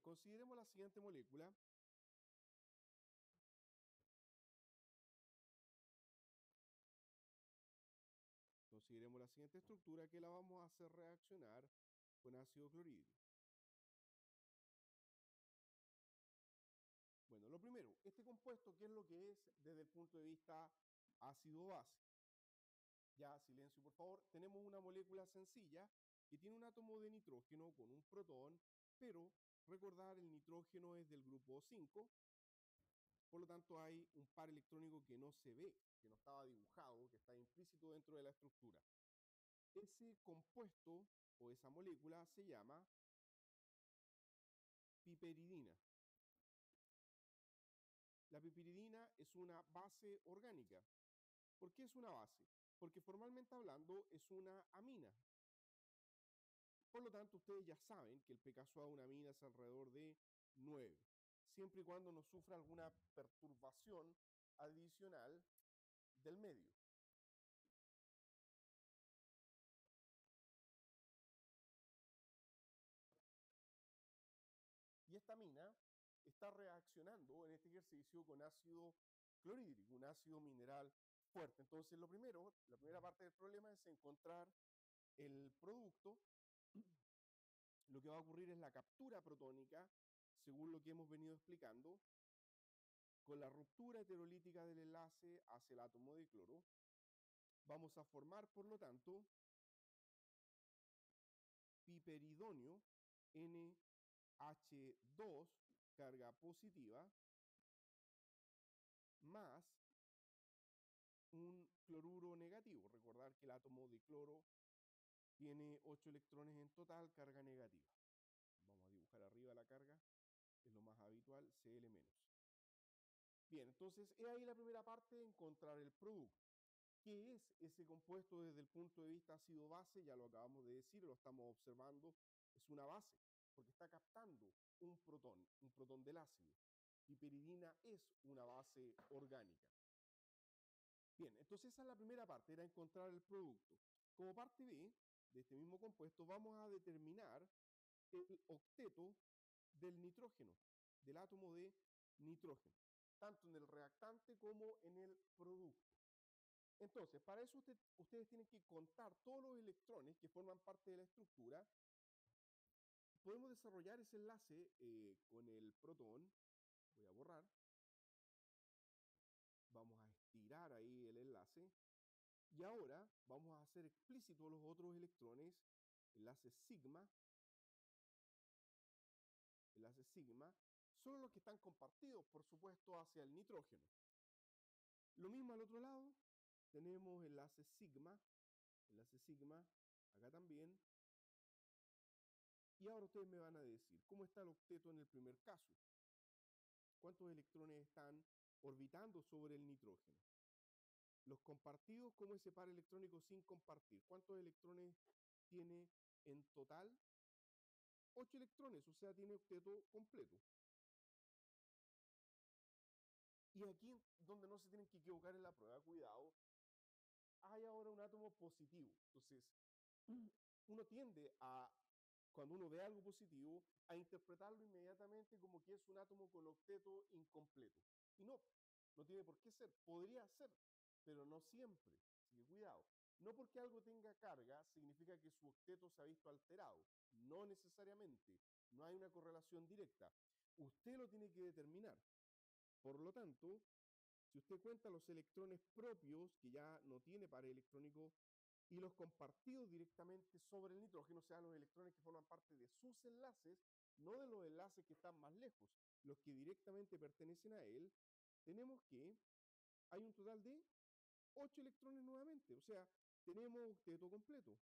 Consideremos la siguiente molécula. Consideremos la siguiente estructura que la vamos a hacer reaccionar con ácido clorhídrico. Bueno, lo primero, este compuesto, ¿qué es lo que es desde el punto de vista ácido-base? Ya, silencio por favor. Tenemos una molécula sencilla que tiene un átomo de nitrógeno con un protón, pero recordar el nitrógeno es del grupo 5, por lo tanto hay un par electrónico que no se ve, que no estaba dibujado, que está implícito dentro de la estructura. Ese compuesto o esa molécula se llama piperidina. La piperidina es una base orgánica. ¿Por qué es una base? Porque formalmente hablando es una amina. Por lo tanto, ustedes ya saben que el pKa de una amina es alrededor de 9, siempre y cuando no sufra alguna perturbación adicional del medio. Y esta amina está reaccionando en este ejercicio con ácido clorhídrico, un ácido mineral fuerte. Entonces, lo primero, la primera parte del problema es encontrar el producto. Lo que va a ocurrir es la captura protónica, según lo que hemos venido explicando, con la ruptura heterolítica del enlace hacia el átomo de cloro. Vamos a formar, por lo tanto, piperidonio NH2 carga positiva más un cloruro negativo. Recordar que el átomo de cloro tiene 8 electrones en total, carga negativa. Vamos a dibujar arriba la carga, es lo más habitual, Cl-. Bien, entonces es ahí la primera parte, encontrar el producto. ¿Qué es ese compuesto desde el punto de vista ácido-base? Ya lo acabamos de decir, lo estamos observando, es una base, porque está captando un protón, un protón del ácido. Piperidina es una base orgánica. Bien, entonces esa es la primera parte, era encontrar el producto. Como parte B de este mismo compuesto, vamos a determinar el octeto del nitrógeno, del átomo de nitrógeno, tanto en el reactante como en el producto. Entonces, para eso ustedes tienen que contar todos los electrones que forman parte de la estructura podemos desarrollar ese enlace eh, con el protón. Voy a borrar. Vamos a estirar ahí el enlace. Y ahora vamos a hacer explícitos los otros electrones. Enlace sigma. Enlace sigma. Solo los que están compartidos, por supuesto, hacia el nitrógeno. Lo mismo al otro lado. Tenemos enlace sigma. Enlace sigma. Acá también. Y ahora ustedes me van a decir, ¿cómo está el octeto en el primer caso? ¿Cuántos electrones están orbitando sobre el nitrógeno? Los compartidos, ¿cómo es ese par electrónico sin compartir? ¿Cuántos electrones tiene en total? Ocho electrones, o sea, tiene octeto completo. Y aquí donde no se tienen que equivocar en la prueba, cuidado, hay ahora un átomo positivo. Entonces, uno tiende a cuando uno ve algo positivo, a interpretarlo inmediatamente como que es un átomo con octeto incompleto. Y no, no tiene por qué ser. Podría ser, pero no siempre. Así que cuidado. No porque algo tenga carga significa que su octeto se ha visto alterado. No necesariamente. No hay una correlación directa. Usted lo tiene que determinar. Por lo tanto, si usted cuenta los electrones propios, que ya no tiene par electrónico y los compartidos directamente sobre el nitrógeno, o sea, los electrones que forman parte de sus enlaces, no de los enlaces que están más lejos, los que directamente pertenecen a él, tenemos que hay un total de 8 electrones nuevamente, o sea, tenemos octeto completo.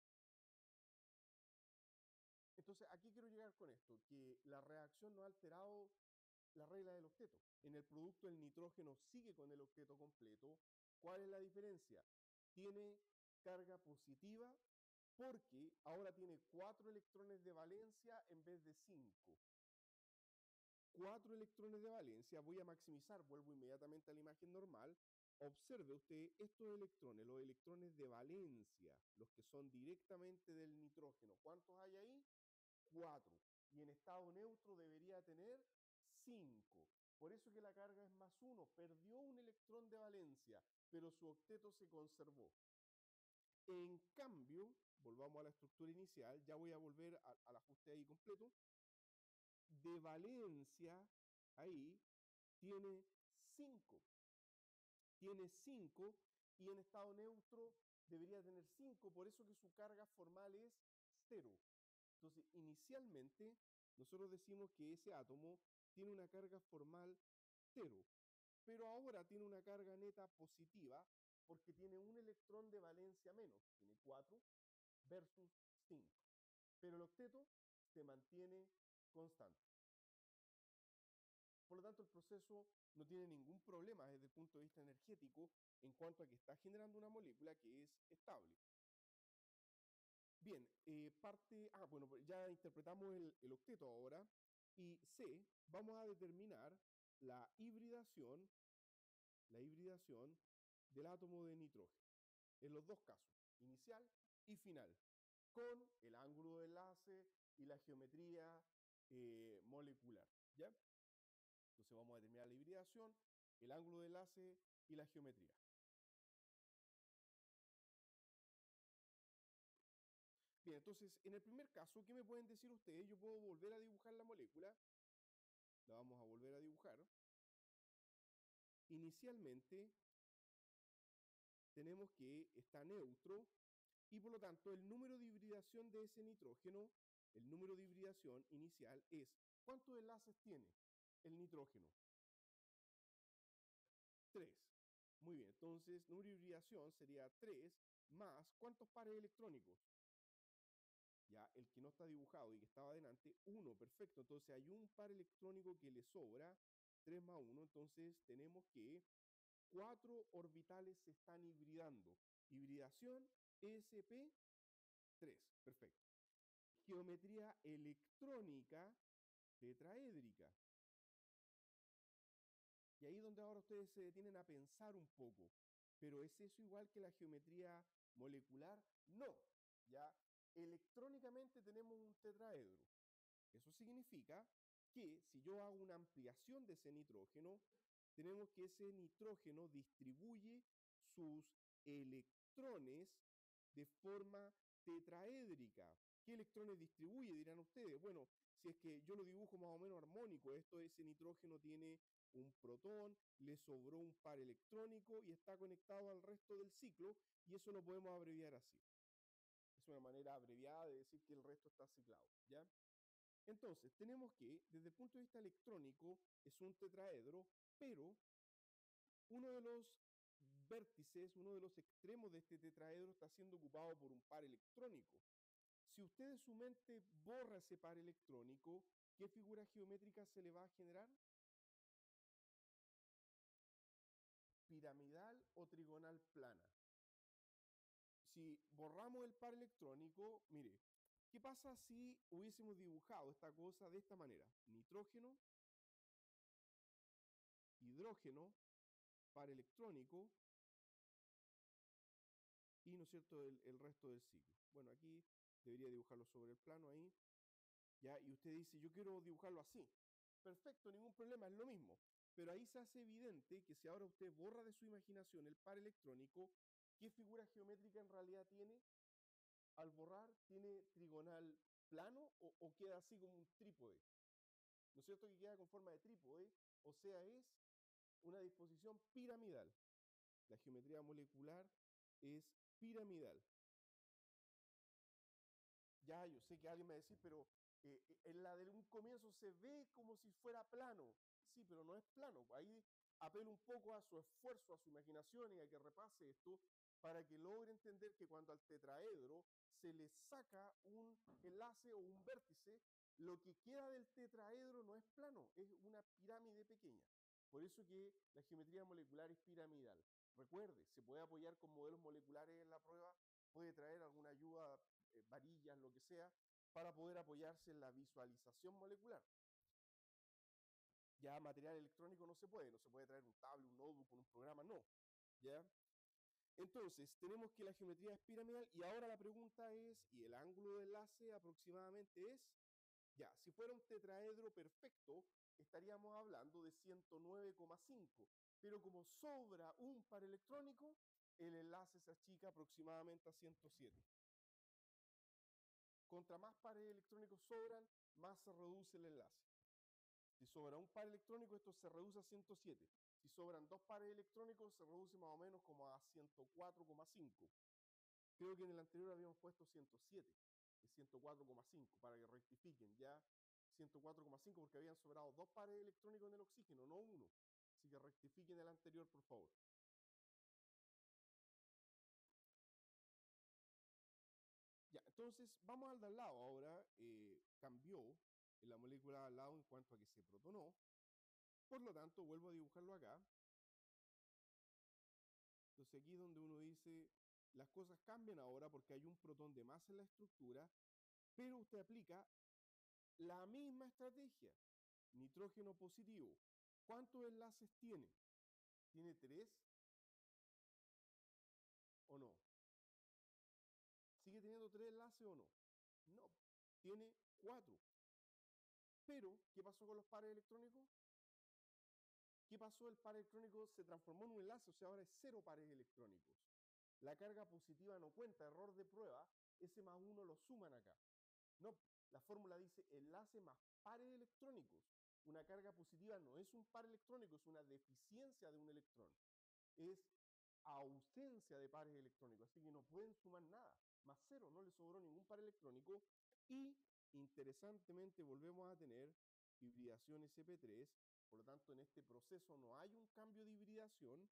Entonces, aquí quiero llegar con esto, que la reacción no ha alterado la regla del octeto. En el producto el nitrógeno sigue con el octeto completo. ¿Cuál es la diferencia? Tiene carga positiva porque ahora tiene cuatro electrones de valencia en vez de cinco. Cuatro electrones de valencia, voy a maximizar, vuelvo inmediatamente a la imagen normal. Observe usted estos electrones, los electrones de valencia, los que son directamente del nitrógeno. ¿Cuántos hay ahí? Cuatro. y en estado neutro debería tener 5. Por eso que la carga es más 1. Perdió un electrón de valencia, pero su octeto se conservó. En cambio, volvamos a la estructura inicial, ya voy a volver a- al ajuste ahí completo. De valencia, ahí, tiene 5. Tiene 5 y en estado neutro debería tener 5, por eso que su carga formal es 0. Entonces, inicialmente, nosotros decimos que ese átomo tiene una carga formal 0, pero ahora tiene una carga neta positiva porque tiene un electrón de valencia menos, tiene 4 versus 5. Pero el octeto se mantiene constante. Por lo tanto, el proceso no tiene ningún problema desde el punto de vista energético en cuanto a que está generando una molécula que es estable. Bien, eh, parte, ah, bueno, pues ya interpretamos el, el octeto ahora, y C, vamos a determinar la hibridación, la hibridación del átomo de nitrógeno, en los dos casos, inicial y final, con el ángulo de enlace y la geometría eh, molecular, ¿ya? Vamos a determinar la hibridación, el ángulo de enlace y la geometría. Bien, entonces, en el primer caso, ¿qué me pueden decir ustedes? Yo puedo volver a dibujar la molécula. La vamos a volver a dibujar. Inicialmente, tenemos que está neutro y por lo tanto el número de hibridación de ese nitrógeno, el número de hibridación inicial es, ¿cuántos enlaces tiene el nitrógeno? 3. Muy bien, entonces número de hibridación sería 3 más, ¿cuántos pares electrónicos? ya el que no está dibujado y que estaba adelante, 1, perfecto. Entonces hay un par electrónico que le sobra, 3 más 1, entonces tenemos que 4 orbitales se están hibridando. Hibridación SP3, perfecto. Geometría electrónica tetraédrica. Y ahí es donde ahora ustedes se detienen a pensar un poco. Pero ¿es eso igual que la geometría molecular? No. Ya electrónicamente tenemos un tetraedro. Eso significa que si yo hago una ampliación de ese nitrógeno, tenemos que ese nitrógeno distribuye sus electrones de forma tetraédrica. ¿Qué electrones distribuye? Dirán ustedes. Bueno, si es que yo lo dibujo más o menos armónico, esto ese nitrógeno tiene un protón, le sobró un par electrónico y está conectado al resto del ciclo y eso lo podemos abreviar así. Es una manera abreviada de decir que el resto está ciclado, ¿ya? Entonces, tenemos que, desde el punto de vista electrónico, es un tetraedro, pero uno de los vértices, uno de los extremos de este tetraedro está siendo ocupado por un par electrónico. Si usted en su mente borra ese par electrónico, ¿qué figura geométrica se le va a generar? ¿Piramidal o trigonal plana? Si borramos el par electrónico, mire, ¿qué pasa si hubiésemos dibujado esta cosa de esta manera? Nitrógeno, hidrógeno, par electrónico y, ¿no es cierto?, el, resto del ciclo. Bueno, aquí debería dibujarlo sobre el plano ahí. ¿ya? Y usted dice, yo quiero dibujarlo así. Perfecto, ningún problema, es lo mismo. Pero ahí se hace evidente que si ahora usted borra de su imaginación el par electrónico, ¿qué figura geométrica en realidad tiene? Al borrar, ¿tiene trigonal plano o, queda así como un trípode? ¿No es cierto que queda con forma de trípode? O sea, es una disposición piramidal. La geometría molecular es piramidal. Ya, yo sé que alguien me va a decir, pero eh, eh, en la de un comienzo se ve como si fuera plano. Sí, pero no es plano. Ahí apelo un poco a su esfuerzo, a su imaginación y a que repase esto para que logre entender que cuando al tetraedro se le saca un enlace o un vértice, lo que queda del tetraedro no es plano, es una pirámide pequeña. Por eso que la geometría molecular es piramidal. Recuerde, se puede apoyar con modelos moleculares en la prueba, puede traer alguna ayuda, eh, varillas, lo que sea, para poder apoyarse en la visualización molecular. Ya material electrónico no se puede, no se puede traer un tablet, un notebook, un programa, no. ¿Ya? Entonces, tenemos que la geometría es piramidal y ahora la pregunta es, ¿y el ángulo de enlace aproximadamente es? Ya, si fuera un tetraedro perfecto, estaríamos hablando de 109,5, pero como sobra un par electrónico, el enlace se achica aproximadamente a 107. Contra más pares electrónicos sobran, más se reduce el enlace. Si sobra un par electrónico, esto se reduce a 107. Si sobran dos pares electrónicos, se reduce más o menos como a 104,5. Creo que en el anterior habíamos puesto 107, es 104,5, para que rectifiquen ya 104,5 porque habían sobrado dos pares electrónicos en el oxígeno, no uno. Así que rectifiquen el anterior, por favor. Ya, entonces vamos al de al lado ahora. eh, cambió en la molécula de al lado en cuanto a que se protonó. Por lo tanto, vuelvo a dibujarlo acá. Entonces aquí es donde uno dice, las cosas cambian ahora porque hay un protón de más en la estructura, pero usted aplica la misma estrategia. Nitrógeno positivo. ¿Cuántos enlaces tiene? ¿Tiene tres? ¿O no? ¿Sigue teniendo tres enlaces o no? No, tiene cuatro. Pero, ¿qué pasó con los pares electrónicos? ¿Qué pasó? El par electrónico se transformó en un enlace, o sea, ahora es cero pares electrónicos. La carga positiva no cuenta, error de prueba, ese más uno lo suman acá. No, la fórmula dice enlace más pares electrónicos. Una carga positiva no es un par electrónico, es una deficiencia de un electrón. Es ausencia de pares electrónicos, así que no pueden sumar nada. Más cero, no le sobró ningún par electrónico. Y interesantemente volvemos a tener hibridación SP3, por lo tanto en este proceso no hay un cambio de hibridación.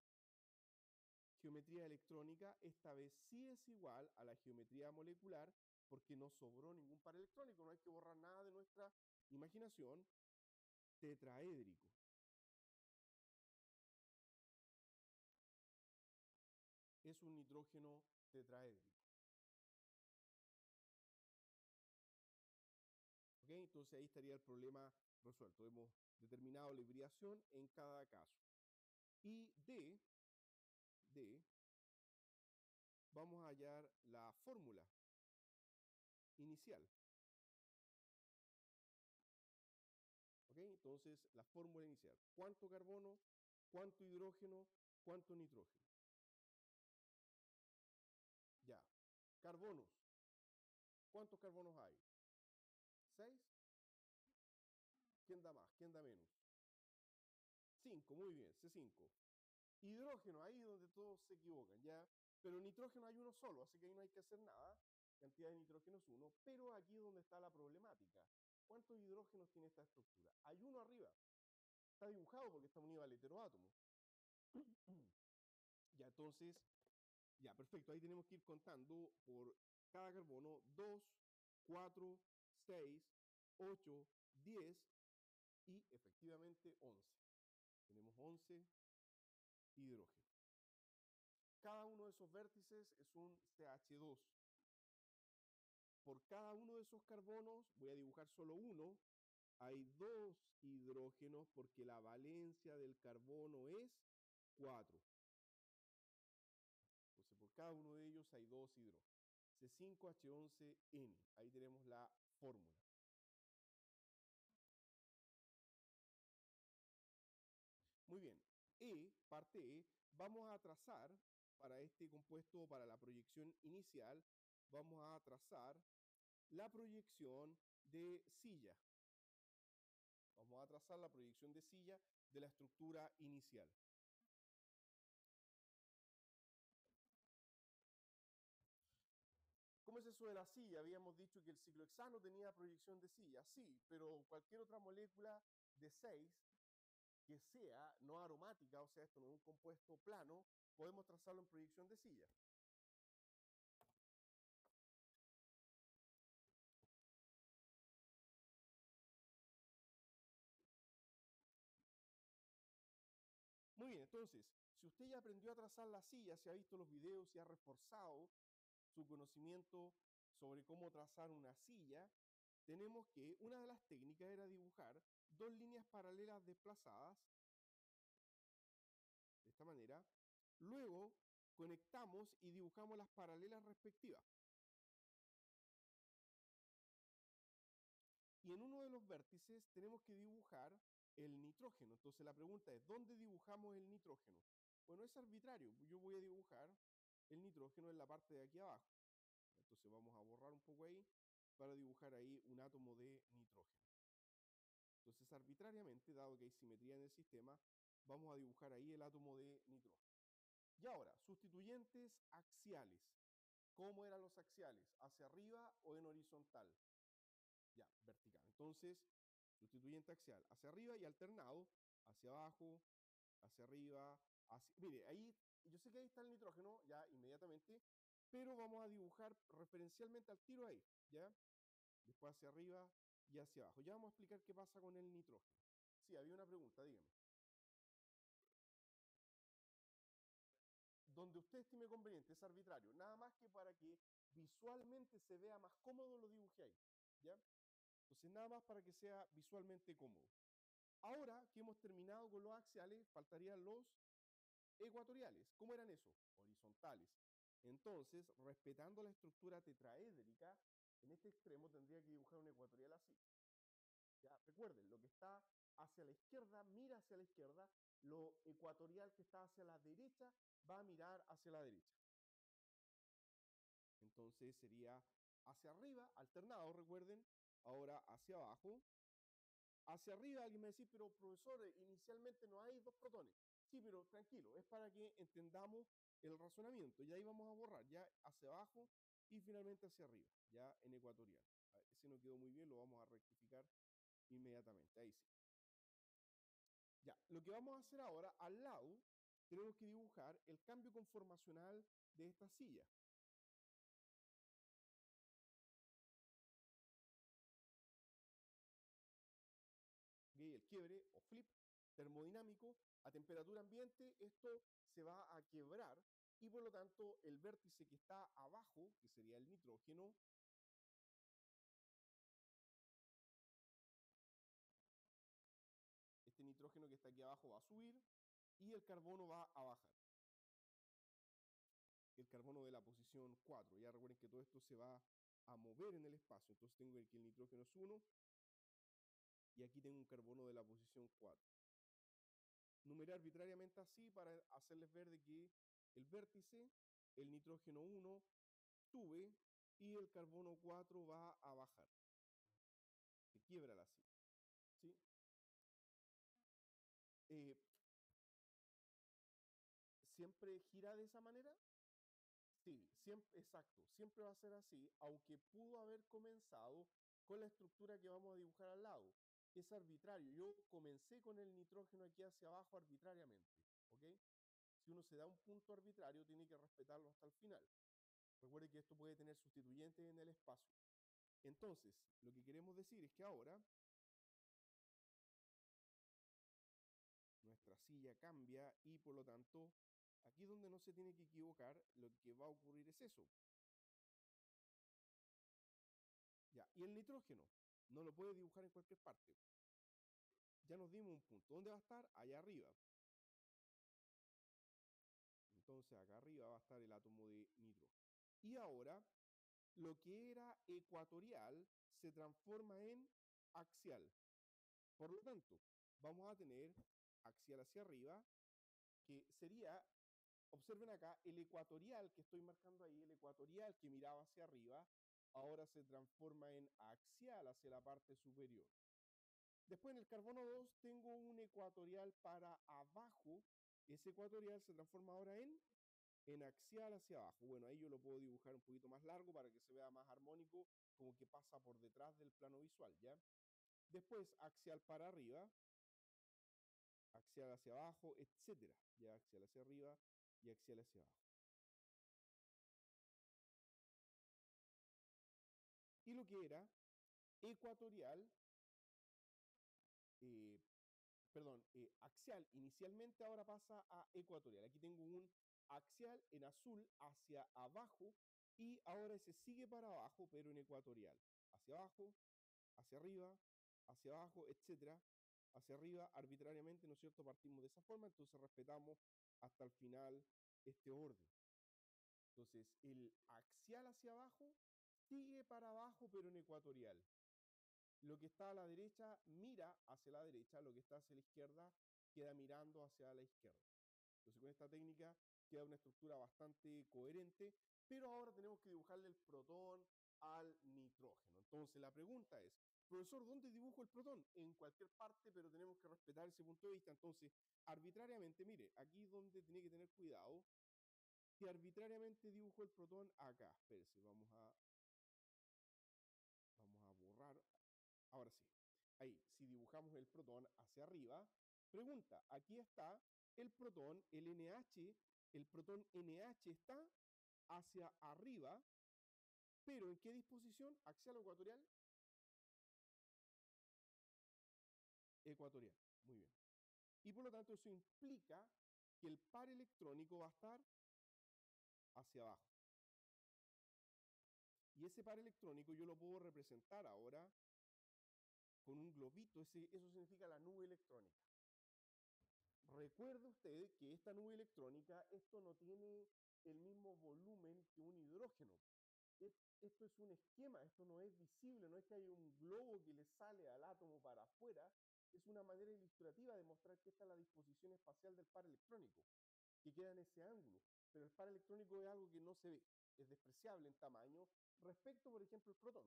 Geometría electrónica esta vez sí es igual a la geometría molecular porque no sobró ningún par electrónico, no hay que borrar nada de nuestra imaginación. Tetraédrico. Es un nitrógeno tetraédrico. ¿Ok? Entonces ahí estaría el problema resuelto. Hemos determinado la hibridación en cada caso. Y D, D, vamos a hallar la fórmula inicial. ¿Ok? Entonces, la fórmula inicial. ¿Cuánto carbono? ¿Cuánto hidrógeno? ¿Cuánto nitrógeno? Ya. Carbonos. ¿Cuántos carbonos hay? ¿Quién da menos? Cinco, muy bien, C5. Hidrógeno, ahí donde todos se equivocan, ¿ya? Pero nitrógeno hay uno solo, así que ahí no hay que hacer nada. Cantidad de nitrógeno es uno, pero aquí es donde está la problemática. ¿Cuántos hidrógenos tiene esta estructura? Hay uno arriba. Está dibujado porque está unido al heteroátomo. ya, entonces, ya, perfecto. Ahí tenemos que ir contando por cada carbono 2, 4, 6, 8, 10 y efectivamente 11. Tenemos 11 hidrógenos. Cada uno de esos vértices es un CH2. Por cada uno de esos carbonos, voy a dibujar solo uno, hay dos hidrógenos porque la valencia del carbono es 4. Entonces, por cada uno de ellos hay dos hidrógenos. C5H11N. Ahí tenemos la fórmula. Parte E, vamos a trazar para este compuesto, para la proyección inicial, vamos a trazar la proyección de silla. Vamos a trazar la proyección de silla de la estructura inicial. ¿Cómo es eso de la silla? Habíamos dicho que el ciclohexano tenía proyección de silla. Sí, pero cualquier otra molécula de 6 que sea no aromática, o sea, esto no es un compuesto plano, podemos trazarlo en proyección de silla. Muy bien, entonces, si usted ya aprendió a trazar la silla, si ha visto los videos, si ha reforzado su conocimiento sobre cómo trazar una silla, tenemos que una de las técnicas era dibujar dos líneas paralelas desplazadas de esta manera. Luego conectamos y dibujamos las paralelas respectivas. Y en uno de los vértices tenemos que dibujar el nitrógeno. Entonces la pregunta es, ¿dónde dibujamos el nitrógeno? Bueno, es arbitrario. Yo voy a dibujar el nitrógeno en la parte de aquí abajo. Entonces vamos a borrar un poco ahí para dibujar ahí un átomo de nitrógeno. Entonces arbitrariamente, dado que hay simetría en el sistema, vamos a dibujar ahí el átomo de nitrógeno. Y ahora, sustituyentes axiales. ¿Cómo eran los axiales? ¿Hacia arriba o en horizontal? Ya, vertical. Entonces, sustituyente axial hacia arriba y alternado hacia abajo, hacia arriba, hacia... Mire, ahí, yo sé que ahí está el nitrógeno ya inmediatamente, pero vamos a dibujar referencialmente al tiro ahí, ¿ya? Después hacia arriba y hacia abajo. Ya vamos a explicar qué pasa con el nitrógeno. Sí, había una pregunta, dígame. Donde usted estime conveniente, es arbitrario. Nada más que para que visualmente se vea más cómodo lo dibujé ahí, ¿ya? Entonces, nada más para que sea visualmente cómodo. Ahora que hemos terminado con los axiales, faltarían los ecuatoriales. ¿Cómo eran esos? Horizontales. Entonces, respetando la estructura tetraédrica, en este extremo tendría que dibujar un ecuatorial así. Recuerden, lo que está hacia la izquierda mira hacia la izquierda, lo ecuatorial que está hacia la derecha va a mirar hacia la derecha. Entonces sería hacia arriba, alternado, recuerden, ahora hacia abajo. Hacia arriba alguien me dice, pero profesor, inicialmente no hay dos protones. Sí, pero tranquilo, es para que entendamos el razonamiento. Ya ahí vamos a borrar, ya hacia abajo y finalmente hacia arriba, ya en ecuatorial. Ese no quedó muy bien, lo vamos a rectificar inmediatamente. Ahí sí. Ya, lo que vamos a hacer ahora, al lado, tenemos que dibujar el cambio conformacional de esta silla. el quiebre o flip termodinámico a temperatura ambiente, esto se va a quebrar y por lo tanto el vértice que está abajo, que sería el nitrógeno, aquí va a subir y el carbono va a bajar. El carbono de la posición 4. Ya recuerden que todo esto se va a mover en el espacio. Entonces tengo que el nitrógeno es 1 y aquí tengo un carbono de la posición 4. Numeré arbitrariamente así para hacerles ver de que el vértice, el nitrógeno 1 sube y el carbono 4 va a bajar. Se quiebra la Eh, ¿Siempre gira de esa manera? Sí, siempre, exacto, siempre va a ser así, aunque pudo haber comenzado con la estructura que vamos a dibujar al lado es arbitrario. Yo comencé con el nitrógeno aquí hacia abajo arbitrariamente, ¿ok? Si uno se da un punto arbitrario, tiene que respetarlo hasta el final. Recuerde que esto puede tener sustituyentes en el espacio. Entonces, lo que queremos decir es que ahora cambia y por lo tanto, aquí donde no se tiene que equivocar, lo que va a ocurrir es eso. Ya, y el nitrógeno no lo puede dibujar en cualquier parte ya nos dimos un punto. ¿Dónde va a estar? Allá arriba. Entonces acá arriba va a estar el átomo de nitrógeno. Y ahora, lo que era ecuatorial se transforma en axial. Por lo tanto, vamos a tener axial hacia arriba, que sería, observen acá, el ecuatorial que estoy marcando ahí, el ecuatorial que miraba hacia arriba, ahora se transforma en axial hacia la parte superior. Después en el carbono 2 tengo un ecuatorial para abajo. Ese ecuatorial se transforma ahora en, en axial hacia abajo. Bueno, ahí yo lo puedo dibujar un poquito más largo para que se vea más armónico, como que pasa por detrás del plano visual, ¿ya? Después axial para arriba, axial hacia abajo, etcétera. Ya axial hacia arriba y axial hacia abajo. Y lo que era ecuatorial eh, perdón, eh, axial inicialmente ahora pasa a ecuatorial. Aquí tengo un axial en azul hacia abajo y ahora se sigue para abajo, pero en ecuatorial. Hacia abajo, hacia arriba, hacia abajo, etcétera. Hacia arriba, arbitrariamente, ¿no es cierto? Partimos de esa forma, entonces respetamos hasta el final este orden. Entonces, el axial hacia abajo sigue para abajo, pero en ecuatorial. lo que está a la derecha mira hacia la derecha, lo que está hacia la izquierda queda mirando hacia la izquierda. Entonces con esta técnica queda una estructura bastante coherente, pero ahora tenemos que dibujarle el protón al nitrógeno. Entonces la pregunta es, profesor, ¿dónde dibujo el protón? En cualquier parte, pero tenemos que respetar ese punto de vista. Entonces, arbitrariamente, mire, aquí es donde tiene que tener cuidado, que arbitrariamente dibujo el protón acá. Espérense, vamos a, vamos a borrar. Ahora sí, ahí, si dibujamos el protón hacia arriba, pregunta, aquí está el protón, el NH, el protón NH está hacia arriba, pero ¿en qué disposición? ¿Axial o ecuatorial? Ecuatorial, muy bien. Y por lo tanto eso implica que el par electrónico va a estar hacia abajo. Y ese par electrónico yo lo puedo representar ahora con un globito, eso significa la nube electrónica. Recuerde usted que esta nube electrónica, esto no tiene el mismo volumen que un hidrógeno. Esto es un esquema, esto no es visible, no es que haya un globo que le sale al átomo para afuera, es una manera ilustrativa de mostrar que esta es la disposición espacial del par electrónico, que queda en ese ángulo. Pero el par electrónico es algo que no se ve, es despreciable en tamaño respecto, por ejemplo, al protón.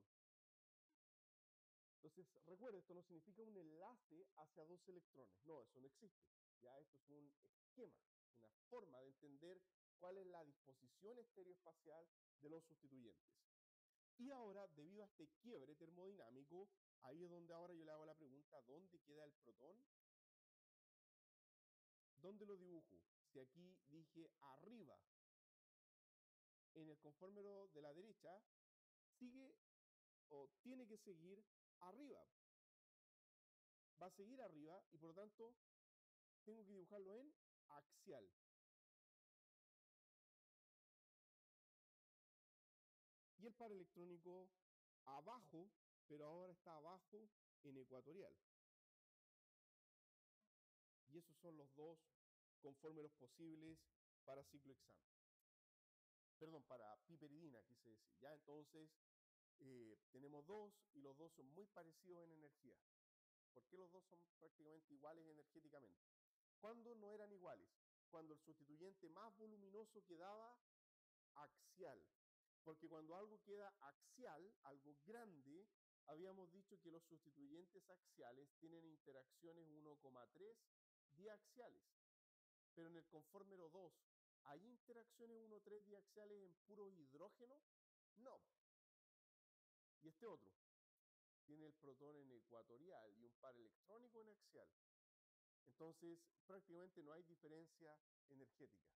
Entonces, recuerde, esto no significa un enlace hacia dos electrones, no, eso no existe. Ya esto es un esquema, una forma de entender cuál es la disposición estereoespacial de los sustituyentes. Y ahora, debido a este quiebre termodinámico, ahí es donde ahora yo le hago la pregunta, ¿dónde queda el protón? ¿Dónde lo dibujo? Si aquí dije arriba, en el conformero de la derecha, sigue o tiene que seguir arriba. Va a seguir arriba y por lo tanto tengo que dibujarlo en axial. Y el par electrónico abajo, pero ahora está abajo en ecuatorial. Y esos son los dos conformes posibles para ciclohexano. Perdón, para piperidina, quise decir. Ya entonces eh, tenemos dos y los dos son muy parecidos en energía. ¿Por qué los dos son prácticamente iguales energéticamente? ¿Cuándo no eran iguales? Cuando el sustituyente más voluminoso quedaba axial. Porque cuando algo queda axial, algo grande, habíamos dicho que los sustituyentes axiales tienen interacciones 1,3 diaxiales. Pero en el conformero 2, ¿hay interacciones 1,3 diaxiales en puro hidrógeno? No. Y este otro tiene el protón en ecuatorial y un par electrónico en axial. Entonces, prácticamente no hay diferencia energética.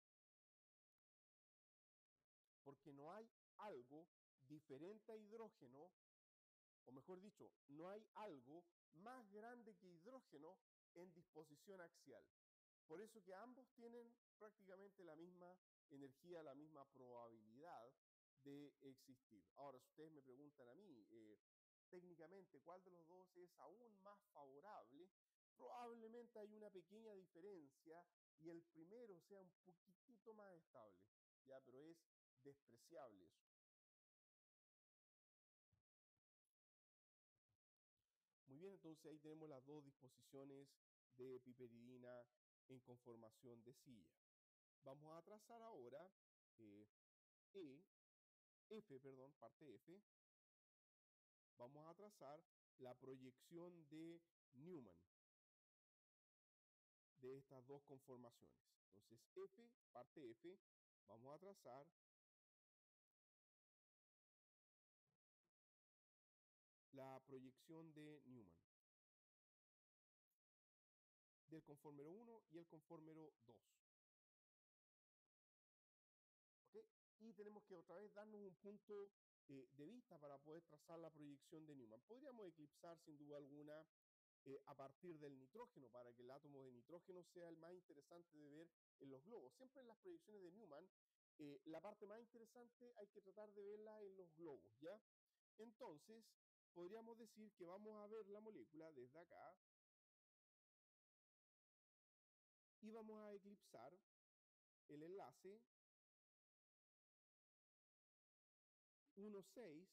Porque no hay algo diferente a hidrógeno, o mejor dicho, no hay algo más grande que hidrógeno en disposición axial. Por eso que ambos tienen prácticamente la misma energía, la misma probabilidad de existir. Ahora, si ustedes me preguntan a mí, eh, técnicamente, ¿cuál de los dos es aún más favorable? Probablemente hay una pequeña diferencia y el primero sea un poquitito más estable, ya, pero es despreciable eso. Entonces ahí tenemos las dos disposiciones de piperidina en conformación de silla. Vamos a trazar ahora eh, E, F, perdón, parte F. Vamos a trazar la proyección de Newman de estas dos conformaciones. Entonces, F, parte F, vamos a trazar la proyección de Newman del conformero 1 y el conformero 2. ¿Ok? Y tenemos que otra vez darnos un punto eh, de vista para poder trazar la proyección de Newman. Podríamos eclipsar sin duda alguna eh, a partir del nitrógeno para que el átomo de nitrógeno sea el más interesante de ver en los globos. Siempre en las proyecciones de Newman, eh, la parte más interesante hay que tratar de verla en los globos, ¿ya? Entonces, podríamos decir que vamos a ver la molécula desde acá y vamos a eclipsar el enlace 1.6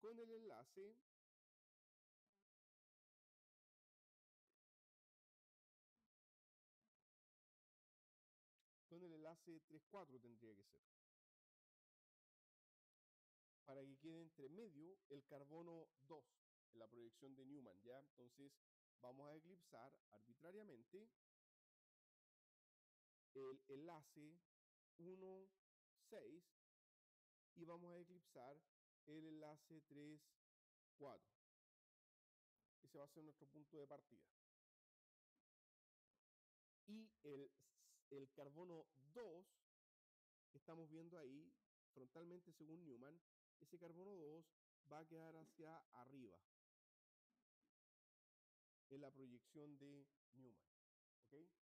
con el enlace 3.4 tendría que ser. Para que quede entre medio el carbono 2 en la proyección de Newman, ¿ya? Entonces vamos a eclipsar arbitrariamente el enlace 1, 6 y vamos a eclipsar el enlace 3, 4. Ese va a ser nuestro punto de partida. Y el, el carbono 2 que estamos viendo ahí, frontalmente según Newman, ese carbono 2 va a quedar hacia arriba en la proyección de Newman. ¿Ok?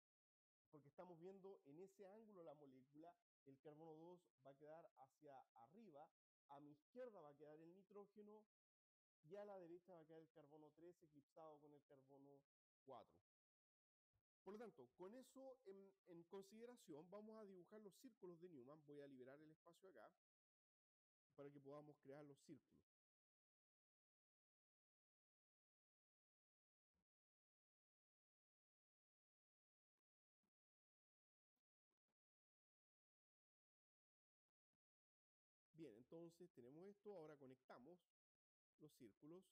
Porque estamos viendo en ese ángulo la molécula, el carbono 2 va a quedar hacia arriba, a mi izquierda va a quedar el nitrógeno y a la derecha va a quedar el carbono 3 eclipsado con el carbono 4. Por lo tanto, con eso en, en, consideración, vamos a dibujar los círculos de Newman. Voy a liberar el espacio acá para que podamos crear los círculos. Entonces tenemos esto, ahora conectamos los círculos.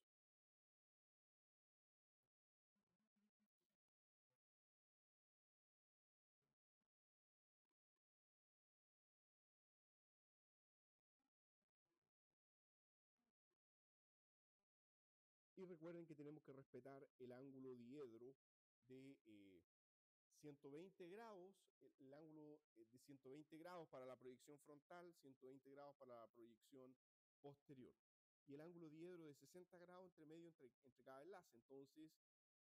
Y recuerden que tenemos que respetar el ángulo diedro de 120 grados, el ángulo eh, de 120 grados para la proyección frontal, 120 grados para la proyección posterior. Y el ángulo diedro de 60 grados entre medio entre, entre cada enlace. Entonces,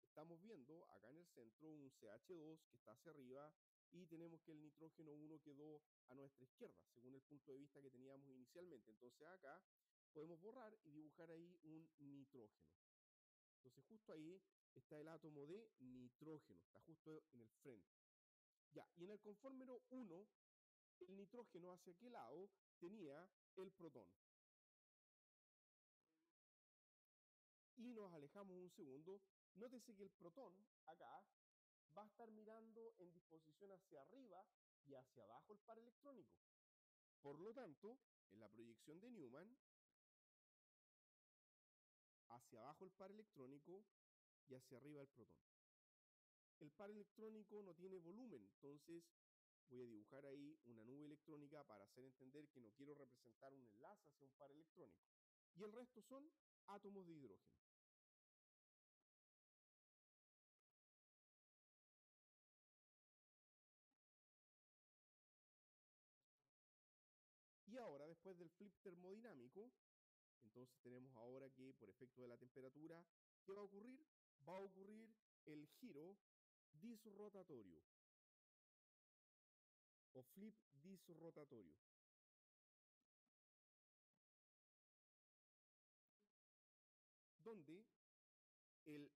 estamos viendo acá en el centro un CH2 que está hacia arriba y tenemos que el nitrógeno 1 quedó a nuestra izquierda, según el punto de vista que teníamos inicialmente. Entonces acá podemos borrar y dibujar ahí un nitrógeno. Entonces justo ahí está el átomo de nitrógeno, está justo en el frente. Ya, y en el conformero 1, el nitrógeno hacia qué lado tenía el protón. Y nos alejamos un segundo. Nótese que el protón acá va a estar mirando en disposición hacia arriba y hacia abajo el par electrónico. Por lo tanto, en la proyección de Newman, hacia abajo el par electrónico y hacia arriba el protón. El par electrónico no tiene volumen, entonces voy a dibujar ahí una nube electrónica para hacer entender que no quiero representar un enlace hacia un par electrónico. Y el resto son átomos de hidrógeno. Y ahora, después del flip termodinámico, entonces tenemos ahora que por efecto de la temperatura, ¿qué va a ocurrir? Va a ocurrir el giro disrotatorio o flip disrotatorio. Donde el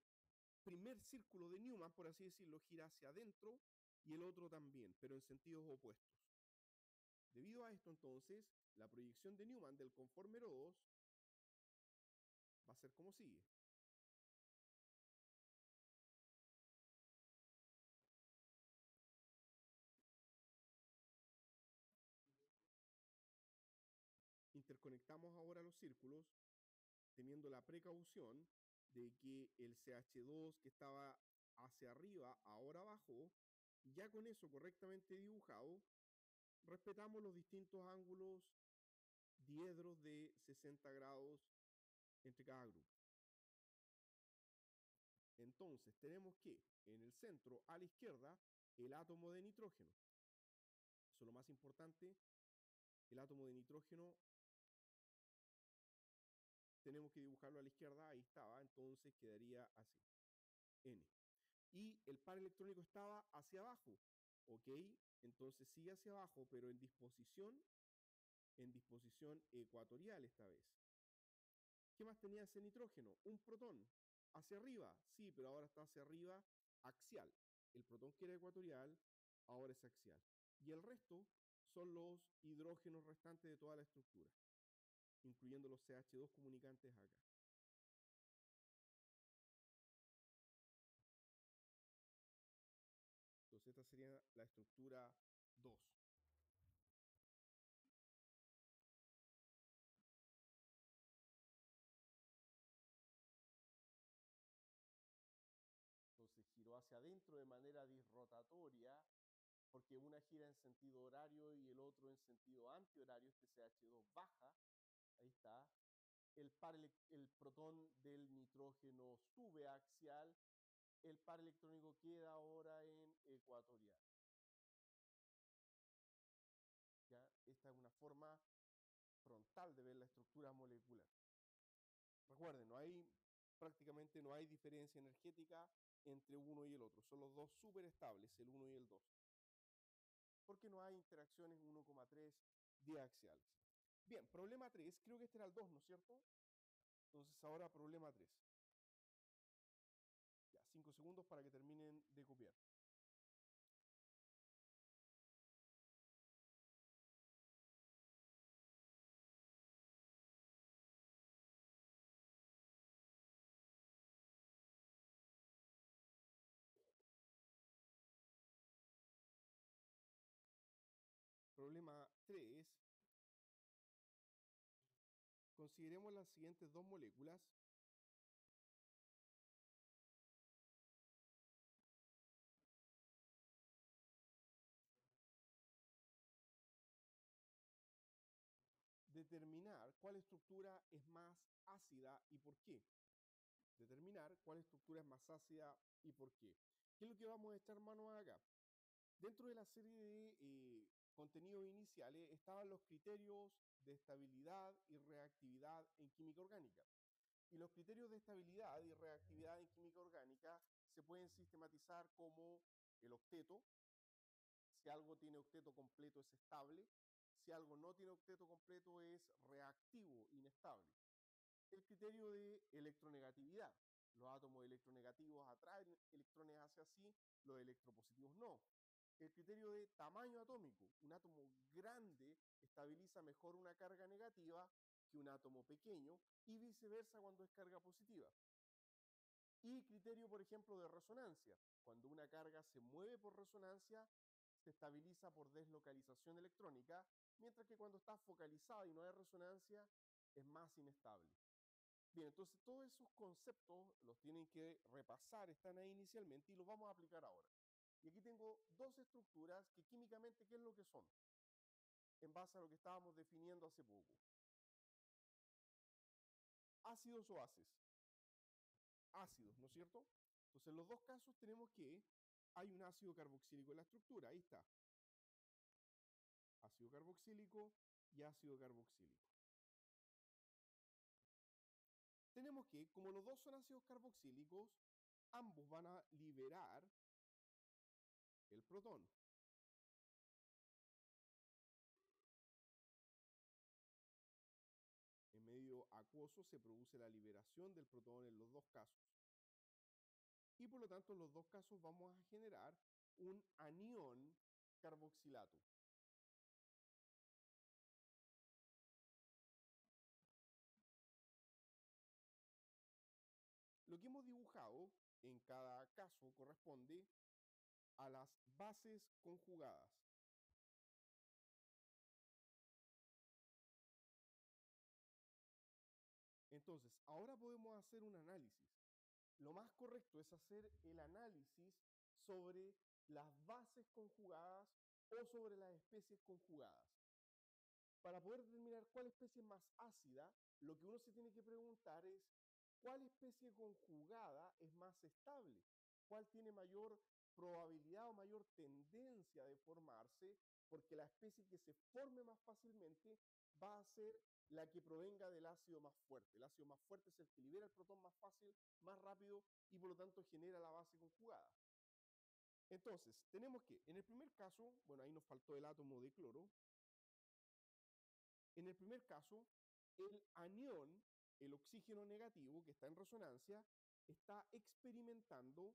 primer círculo de Newman, por así decirlo, gira hacia adentro y el otro también, pero en sentidos opuestos. Debido a esto, entonces, la proyección de Newman del conformero 2 va a ser como sigue. Los círculos teniendo la precaución de que el CH2 que estaba hacia arriba ahora bajó. Ya con eso correctamente dibujado, respetamos los distintos ángulos diedros de 60 grados entre cada grupo. Entonces tenemos que en el centro, a la izquierda, el átomo de nitrógeno. Eso es lo más importante. El átomo de nitrógeno tenemos que dibujarlo a la izquierda, ahí estaba, entonces quedaría así. N. Y el par electrónico estaba hacia abajo, ¿ok? Entonces sigue hacia abajo, pero en disposición, en disposición ecuatorial esta vez. ¿Qué más tenía ese nitrógeno? Un protón. Hacia arriba, sí, pero ahora está hacia arriba axial. El protón que era ecuatorial, ahora es axial. Y el resto son los hidrógenos restantes de toda la estructura, incluyendo los CH2 comunicantes acá. Entonces esta sería la estructura 2. Entonces giró hacia adentro de manera disrotatoria porque una gira en sentido horario y el otro en sentido antihorario, este CH2 baja ahí está, el, par el protón del nitrógeno sube axial, el par electrónico queda ahora en ecuatorial. Esta es una forma frontal de ver la estructura molecular. Recuerden, no hay, prácticamente no hay diferencia energética entre uno y el otro. Son los dos súper estables, el 1 y el 2. Porque no hay interacciones 1,3 diaxiales. Bien, problema 3, creo que este era el 2, ¿no es cierto? Entonces ahora problema 3. Ya, 5 segundos para que terminen de copiar. Consideremos las siguientes dos moléculas. Determinar cuál estructura es más ácida y por qué. Determinar cuál estructura es más ácida y por qué. ¿Qué es lo que vamos a echar mano acá? Dentro de la serie de eh, contenidos iniciales estaban los criterios de estabilidad y reactividad en química orgánica. Y los criterios de estabilidad y reactividad en química orgánica se pueden sistematizar como el octeto. Si algo tiene octeto completo es estable. Si algo no tiene octeto completo es reactivo, inestable. El criterio de electronegatividad. Los átomos electronegativos atraen electrones hacia sí, los electropositivos no el criterio de tamaño atómico. Un átomo grande estabiliza mejor una carga negativa que un átomo pequeño y viceversa cuando es carga positiva. Y criterio, por ejemplo, de resonancia. Cuando una carga se mueve por resonancia, se estabiliza por deslocalización electrónica, mientras que cuando está focalizada y no hay resonancia, es más inestable. Bien, entonces todos esos conceptos los tienen que repasar, están ahí inicialmente y los vamos a aplicar ahora. Y aquí tengo dos estructuras que químicamente, ¿qué es lo que son? En base a lo que estábamos definiendo hace poco. Ácidos o bases. Ácidos, ¿no es cierto? Entonces, en los dos casos tenemos que hay un ácido carboxílico en la estructura. Ahí está. Ácido carboxílico y ácido carboxílico. Tenemos que, como los dos son ácidos carboxílicos, ambos van a liberar el protón. En medio acuoso se produce la liberación del protón en los dos casos. Y por lo tanto, en los dos casos vamos a generar un anión carboxilato. Lo que hemos dibujado en cada caso corresponde a las bases conjugadas. Entonces, ahora podemos hacer un análisis. Lo más correcto es hacer el análisis sobre las bases conjugadas o sobre las especies conjugadas. Para poder determinar cuál especie es más ácida, lo que uno se tiene que preguntar es cuál especie conjugada es más estable, cuál tiene mayor probabilidad o mayor tendencia de formarse, porque la especie que se forme más fácilmente va a ser la que provenga del ácido más fuerte. El ácido más fuerte es el que libera el protón más fácil, más rápido y por lo tanto genera la base conjugada. Entonces, tenemos que, en el primer caso, bueno, ahí nos faltó el átomo de cloro. En el primer caso, el anión, el oxígeno negativo que está en resonancia, está experimentando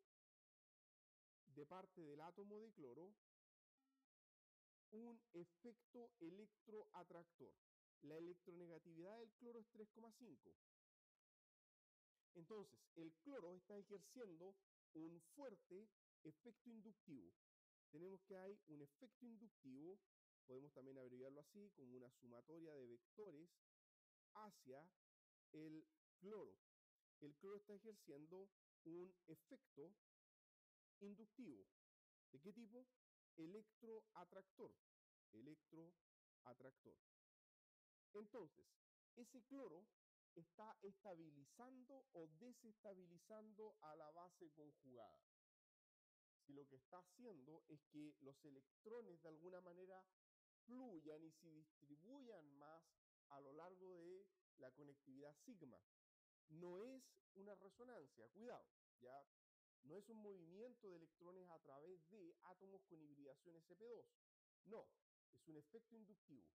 de parte del átomo de cloro un efecto electroatractor. La electronegatividad del cloro es 3,5. Entonces, el cloro está ejerciendo un fuerte efecto inductivo. Tenemos que hay un efecto inductivo, podemos también abreviarlo así, como una sumatoria de vectores hacia el cloro. El cloro está ejerciendo un efecto inductivo. ¿De qué tipo? Electroatractor. Electroatractor. Entonces, ese cloro está estabilizando o desestabilizando a la base conjugada. Si lo que está haciendo es que los electrones de alguna manera fluyan y se distribuyan más a lo largo de la conectividad sigma. No es una resonancia, cuidado, ya no es un movimiento de electrones a través de átomos con hibridación sp2. No, es un efecto inductivo,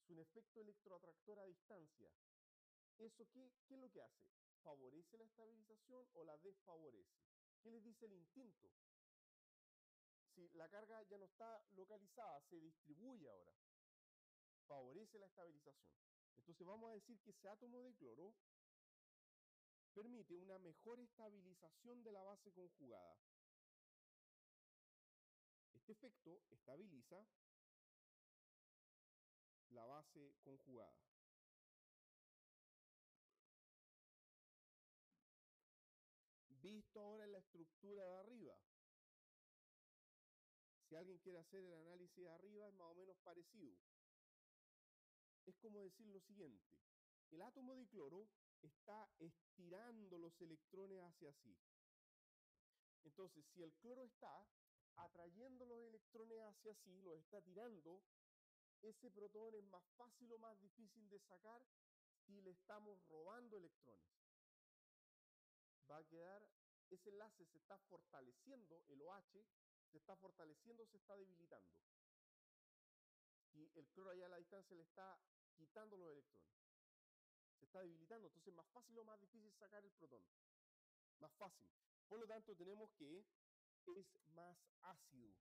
es un efecto electroatractor a distancia. ¿Eso qué, qué es lo que hace? ¿Favorece la estabilización o la desfavorece? ¿Qué les dice el instinto? Si la carga ya no está localizada, se distribuye ahora. Favorece la estabilización. Entonces vamos a decir que ese átomo de cloro permite una mejor estabilización de la base conjugada. Este efecto estabiliza la base conjugada. Visto ahora en la estructura de arriba, si alguien quiere hacer el análisis de arriba es más o menos parecido. Es como decir lo siguiente, el átomo de cloro está estirando los electrones hacia sí. Entonces, si el cloro está atrayendo los electrones hacia sí, los está tirando, ese protón es más fácil o más difícil de sacar si le estamos robando electrones. Va a quedar, ese enlace se está fortaleciendo, el OH se está fortaleciendo, se está debilitando. Y el cloro allá a la distancia le está quitando los electrones. Se está debilitando, entonces más fácil o más difícil sacar el protón. Más fácil. Por lo tanto, tenemos que es más ácido.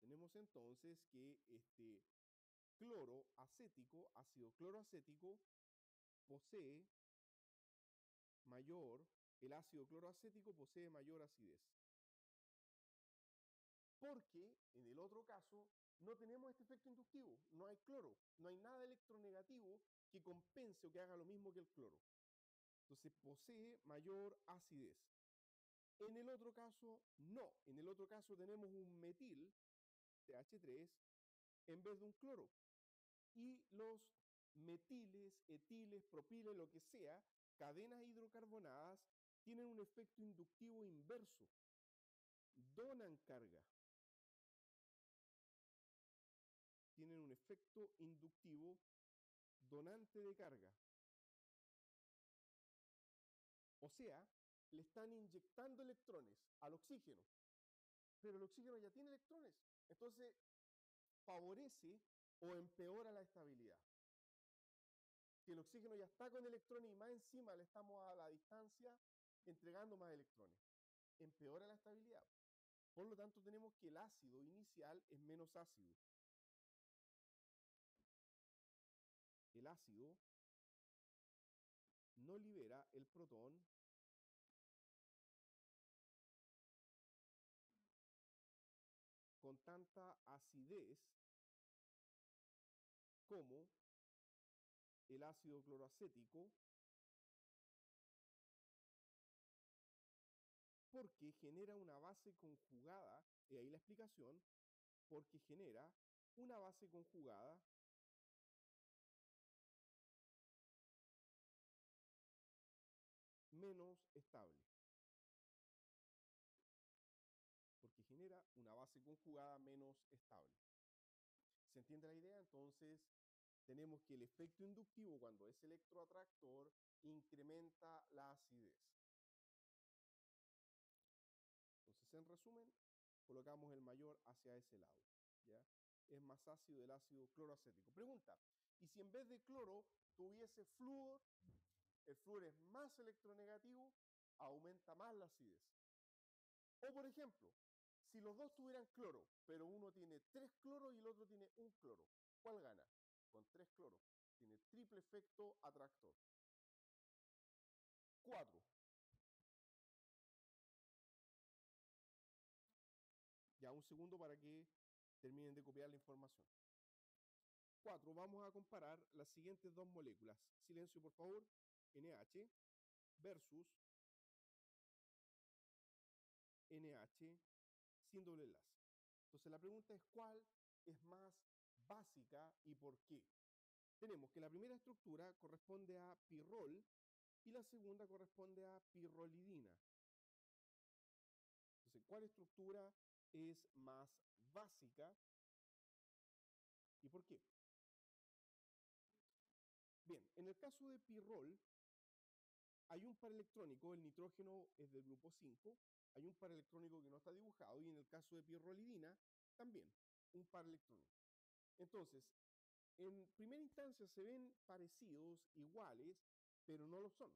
Tenemos entonces que este cloro acético, ácido cloroacético, posee mayor, el ácido cloroacético posee mayor acidez porque en el otro caso no tenemos este efecto inductivo, no hay cloro, no hay nada electronegativo que compense o que haga lo mismo que el cloro. Entonces posee mayor acidez. En el otro caso, no. En el otro caso tenemos un metil, CH3, en vez de un cloro. Y los metiles, etiles, propiles, lo que sea, cadenas hidrocarbonadas, tienen un efecto inductivo inverso. Donan carga. Efecto inductivo donante de carga. O sea, le están inyectando electrones al oxígeno, pero el oxígeno ya tiene electrones. Entonces, favorece o empeora la estabilidad. Si el oxígeno ya está con electrones y más encima le estamos a la distancia entregando más electrones, empeora la estabilidad. Por lo tanto, tenemos que el ácido inicial es menos ácido. El ácido no libera el protón con tanta acidez como el ácido cloroacético porque genera una base conjugada, y ahí la explicación, porque genera una base conjugada estable. Porque genera una base conjugada menos estable. ¿Se entiende la idea? Entonces, tenemos que el efecto inductivo cuando es electroatractor incrementa la acidez. Entonces, en resumen, colocamos el mayor hacia ese lado. ¿ya? Es más ácido el ácido cloroacético. Pregunta, ¿y si en vez de cloro tuviese flúor el flúor es más electronegativo, aumenta más la acidez. O por ejemplo, si los dos tuvieran cloro, pero uno tiene tres cloros y el otro tiene un cloro, ¿cuál gana? Con tres cloros. Tiene triple efecto atractor. Cuatro. Ya un segundo para que terminen de copiar la información. Cuatro, vamos a comparar las siguientes dos moléculas. Silencio, por favor. NH versus NH sin doble enlace. Entonces la pregunta es cuál es más básica y por qué. Tenemos que la primera estructura corresponde a pirrol y la segunda corresponde a pirrolidina. Entonces, ¿cuál estructura es más básica y por qué? Bien, en el caso de pirrol, hay un par electrónico, el nitrógeno es del grupo 5, hay un par electrónico que no está dibujado, y en el caso de pirrolidina, también, un par electrónico. Entonces, en primera instancia se ven parecidos, iguales, pero no lo son.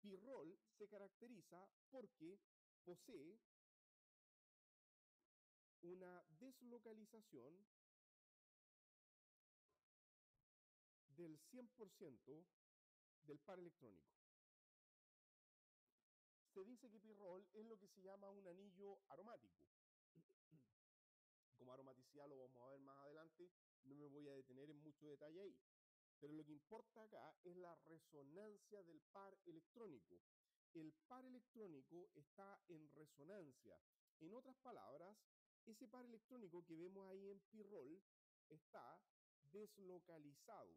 Pirrol se caracteriza porque posee una deslocalización del 100% del par electrónico. Se dice que pirrol es lo que se llama un anillo aromático. Como aromaticidad lo vamos a ver más adelante, no me voy a detener en mucho detalle ahí. Pero lo que importa acá es la resonancia del par electrónico. El par electrónico está en resonancia. En otras palabras, ese par electrónico que vemos ahí en pirrol está deslocalizado.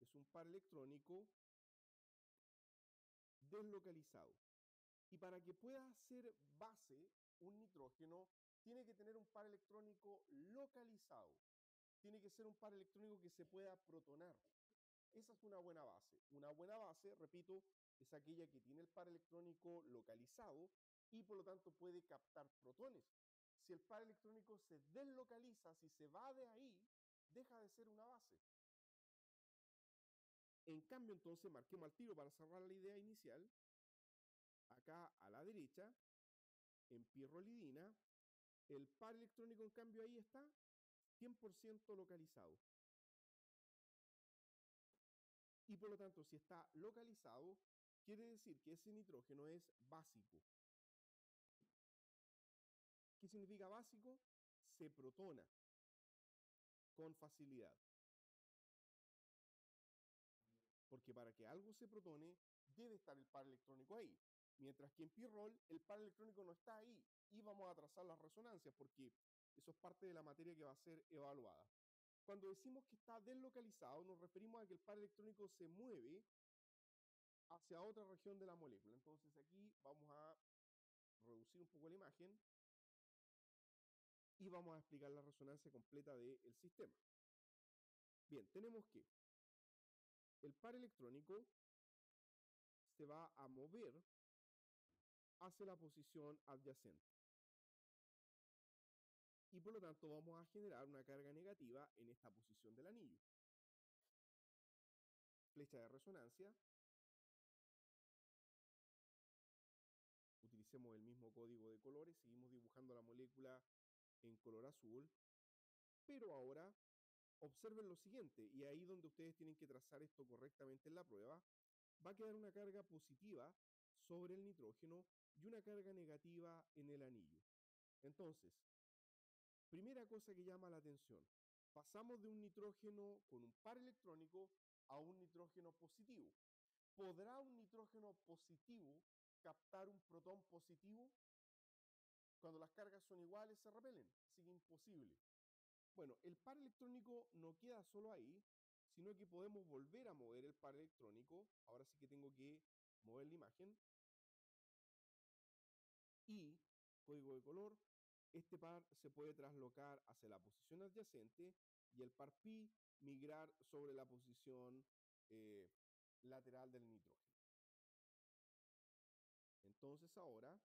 Es un par electrónico deslocalizado. Y para que pueda ser base un nitrógeno, tiene que tener un par electrónico localizado. Tiene que ser un par electrónico que se pueda protonar. Esa es una buena base. Una buena base, repito, es aquella que tiene el par electrónico localizado y por lo tanto puede captar protones. Si el par electrónico se deslocaliza, si se va de ahí, deja de ser una base. En cambio, entonces, marquemos al tiro para cerrar la idea inicial. Acá a la derecha, en pirrolidina, el par electrónico, en cambio, ahí está 100% localizado. Y por lo tanto, si está localizado, quiere decir que ese nitrógeno es básico. ¿Qué significa básico? Se protona con facilidad. Porque para que algo se protone, debe estar el par electrónico ahí. Mientras que en pirrol, el par electrónico no está ahí. Y vamos a trazar las resonancias porque eso es parte de la materia que va a ser evaluada. Cuando decimos que está deslocalizado, nos referimos a que el par electrónico se mueve hacia otra región de la molécula. Entonces aquí vamos a reducir un poco la imagen y vamos a explicar la resonancia completa del sistema. Bien, tenemos que el par electrónico se va a mover hacia la posición adyacente. Y por lo tanto vamos a generar una carga negativa en esta posición del anillo. Flecha de resonancia. Utilicemos el mismo código de colores, seguimos dibujando la molécula en color azul. Pero ahora observen lo siguiente, y ahí donde ustedes tienen que trazar esto correctamente en la prueba, va a quedar una carga positiva sobre el nitrógeno y una carga negativa en el anillo. Entonces, primera cosa que llama la atención, pasamos de un nitrógeno con un par electrónico a un nitrógeno positivo. ¿Podrá un nitrógeno positivo captar un protón positivo? Cuando las cargas son iguales se repelen, así que imposible. Bueno, el par electrónico no queda solo ahí, sino que podemos volver a mover el par electrónico. Ahora sí que tengo que mover la imagen. Y, código de color, este par se puede traslocar hacia la posición adyacente y el par pi migrar sobre la posición eh, lateral del nitrógeno. Entonces ahora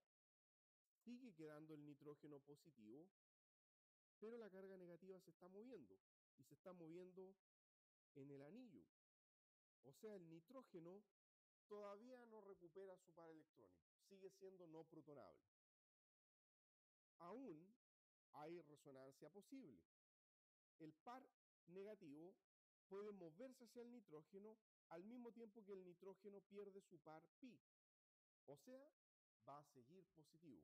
sigue quedando el nitrógeno positivo pero la carga negativa se está moviendo y se está moviendo en el anillo. O sea, el nitrógeno todavía no recupera su par electrónico, sigue siendo no protonable. Aún hay resonancia posible. El par negativo puede moverse hacia el nitrógeno al mismo tiempo que el nitrógeno pierde su par pi. O sea, va a seguir positivo.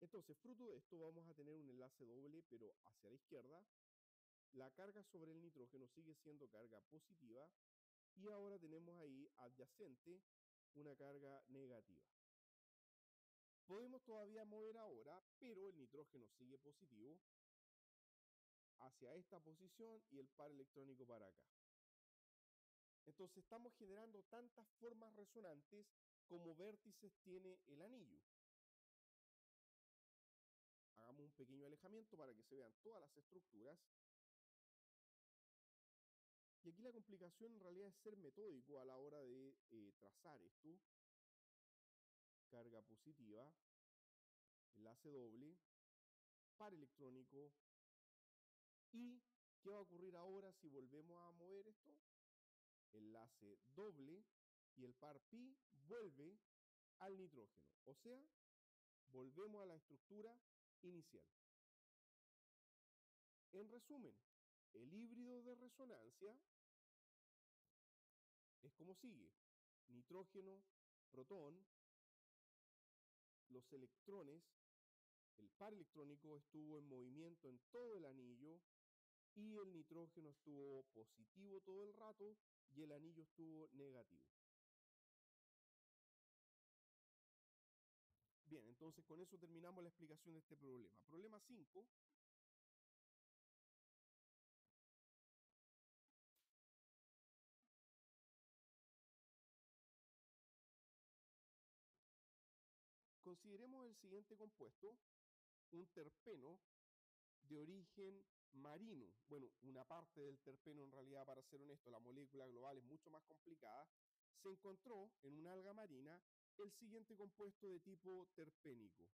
Entonces, fruto de esto vamos a tener un enlace doble, pero hacia la izquierda. La carga sobre el nitrógeno sigue siendo carga positiva y ahora tenemos ahí adyacente una carga negativa. Podemos todavía mover ahora, pero el nitrógeno sigue positivo hacia esta posición y el par electrónico para acá. Entonces estamos generando tantas formas resonantes como vértices tiene el anillo. Hagamos un pequeño alejamiento para que se vean todas las estructuras. Y aquí la complicación en realidad es ser metódico a la hora de eh, trazar esto. Carga positiva, enlace doble, par electrónico. ¿Y qué va a ocurrir ahora si volvemos a mover esto? Enlace doble y el par pi vuelve al nitrógeno. O sea, volvemos a la estructura inicial. En resumen, el híbrido de resonancia es como sigue. Nitrógeno, protón, los electrones, el par electrónico estuvo en movimiento en todo el anillo y el nitrógeno estuvo positivo todo el rato y el anillo estuvo negativo. Bien, entonces con eso terminamos la explicación de este problema. Problema 5. Consideremos el siguiente compuesto, un terpeno de origen marino. Bueno, una parte del terpeno en realidad, para ser honesto, la molécula global es mucho más complicada. Se encontró en una alga marina el siguiente compuesto de tipo terpénico.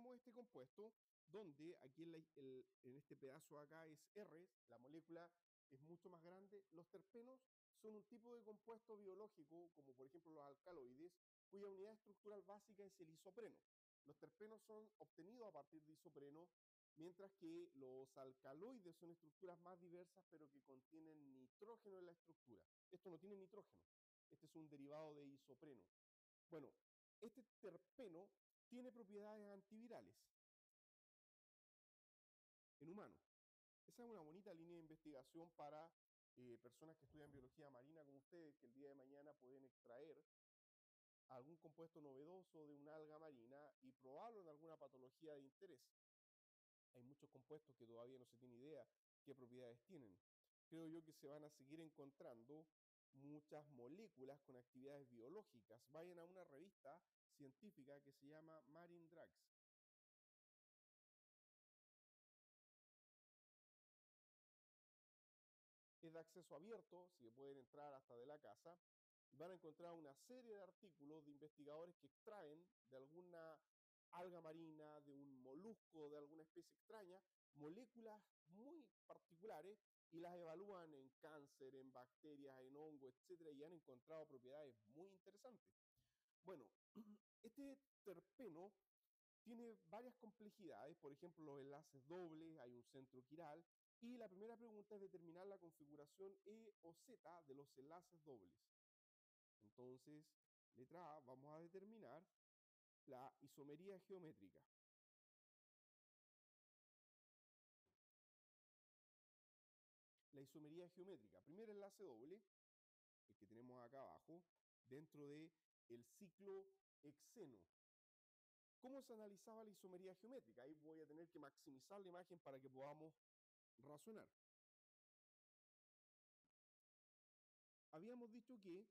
Tenemos este compuesto donde aquí en, este pedazo acá es R, la molécula es mucho más grande. Los terpenos son un tipo de compuesto biológico, como por ejemplo los alcaloides, cuya unidad estructural básica es el isopreno. Los terpenos son obtenidos a partir de isopreno, mientras que los alcaloides son estructuras más diversas, pero que contienen nitrógeno en la estructura. Esto no tiene nitrógeno, este es un derivado de isopreno. Bueno, este terpeno tiene propiedades antivirales en humanos. Esa es una bonita línea de investigación para eh, personas que estudian biología marina como ustedes, que el día de mañana pueden extraer algún compuesto novedoso de una alga marina y probarlo en alguna patología de interés. Hay muchos compuestos que todavía no se tiene idea qué propiedades tienen. Creo yo que se van a seguir encontrando muchas moléculas con actividades biológicas. Vayan a una revista científica que se llama Marine Drugs es de acceso abierto, así que pueden entrar hasta de la casa, y van a encontrar una serie de artículos de investigadores que extraen de alguna alga marina, de un molusco, de alguna especie extraña, moléculas muy particulares y las evalúan en cáncer, en bacterias, en hongo, etcétera, y han encontrado propiedades muy interesantes. Bueno, este terpeno tiene varias complejidades, por ejemplo, los enlaces dobles, hay un centro quiral, y la primera pregunta es determinar la configuración E o Z de los enlaces dobles. Entonces, letra A, vamos a determinar la isomería geométrica. La isomería geométrica. Primer enlace doble, el que tenemos acá abajo, dentro el ciclo hexeno. ¿Cómo se analizaba la isomería geométrica? Ahí voy a tener que maximizar la imagen para que podamos razonar. Habíamos dicho que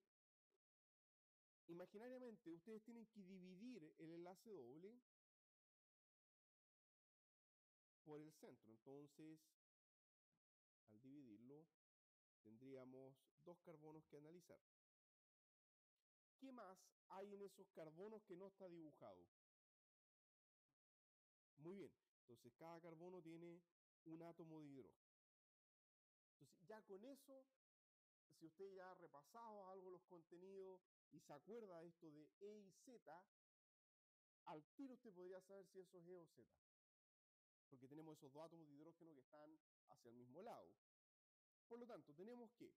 imaginariamente ustedes tienen que dividir el enlace doble por el centro. Entonces, al dividirlo, tendríamos dos carbonos que analizar. ¿Qué más hay en esos carbonos que no está dibujado? Muy bien, entonces cada carbono tiene un átomo de hidrógeno. Entonces, ya con eso, si usted ya ha repasado algo los contenidos y se acuerda de esto de E y Z, al tiro usted podría saber si eso es E o Z. Porque tenemos esos dos átomos de hidrógeno que están hacia el mismo lado. Por lo tanto, tenemos que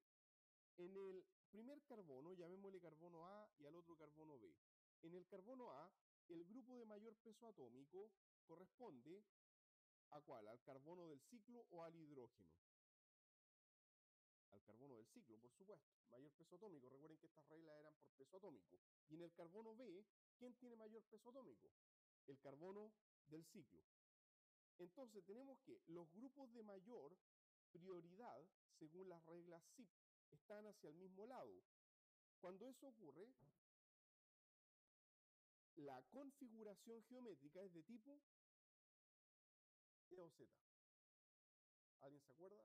en el primer carbono, llamémosle carbono A y al otro carbono B. En el carbono A, el grupo de mayor peso atómico corresponde a cuál? Al carbono del ciclo o al hidrógeno. Al carbono del ciclo, por supuesto. Mayor peso atómico. Recuerden que estas reglas eran por peso atómico. Y en el carbono B, ¿quién tiene mayor peso atómico? El carbono del ciclo. Entonces tenemos que los grupos de mayor prioridad, según las reglas SIP, están hacia el mismo lado. Cuando eso ocurre, la configuración geométrica es de tipo E o Z. ¿Alguien se acuerda?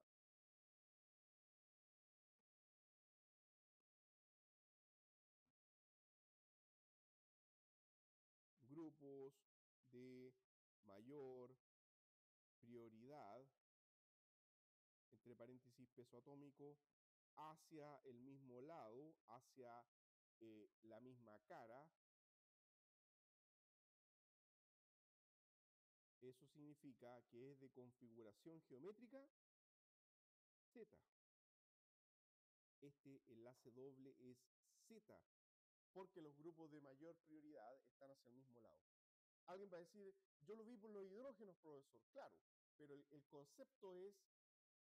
Grupos de mayor prioridad, entre paréntesis peso atómico, hacia el mismo lado, hacia eh, la misma cara. Eso significa que es de configuración geométrica Z. Este enlace doble es Z, porque los grupos de mayor prioridad están hacia el mismo lado. Alguien va a decir, yo lo vi por los hidrógenos, profesor. Claro, pero el, el concepto es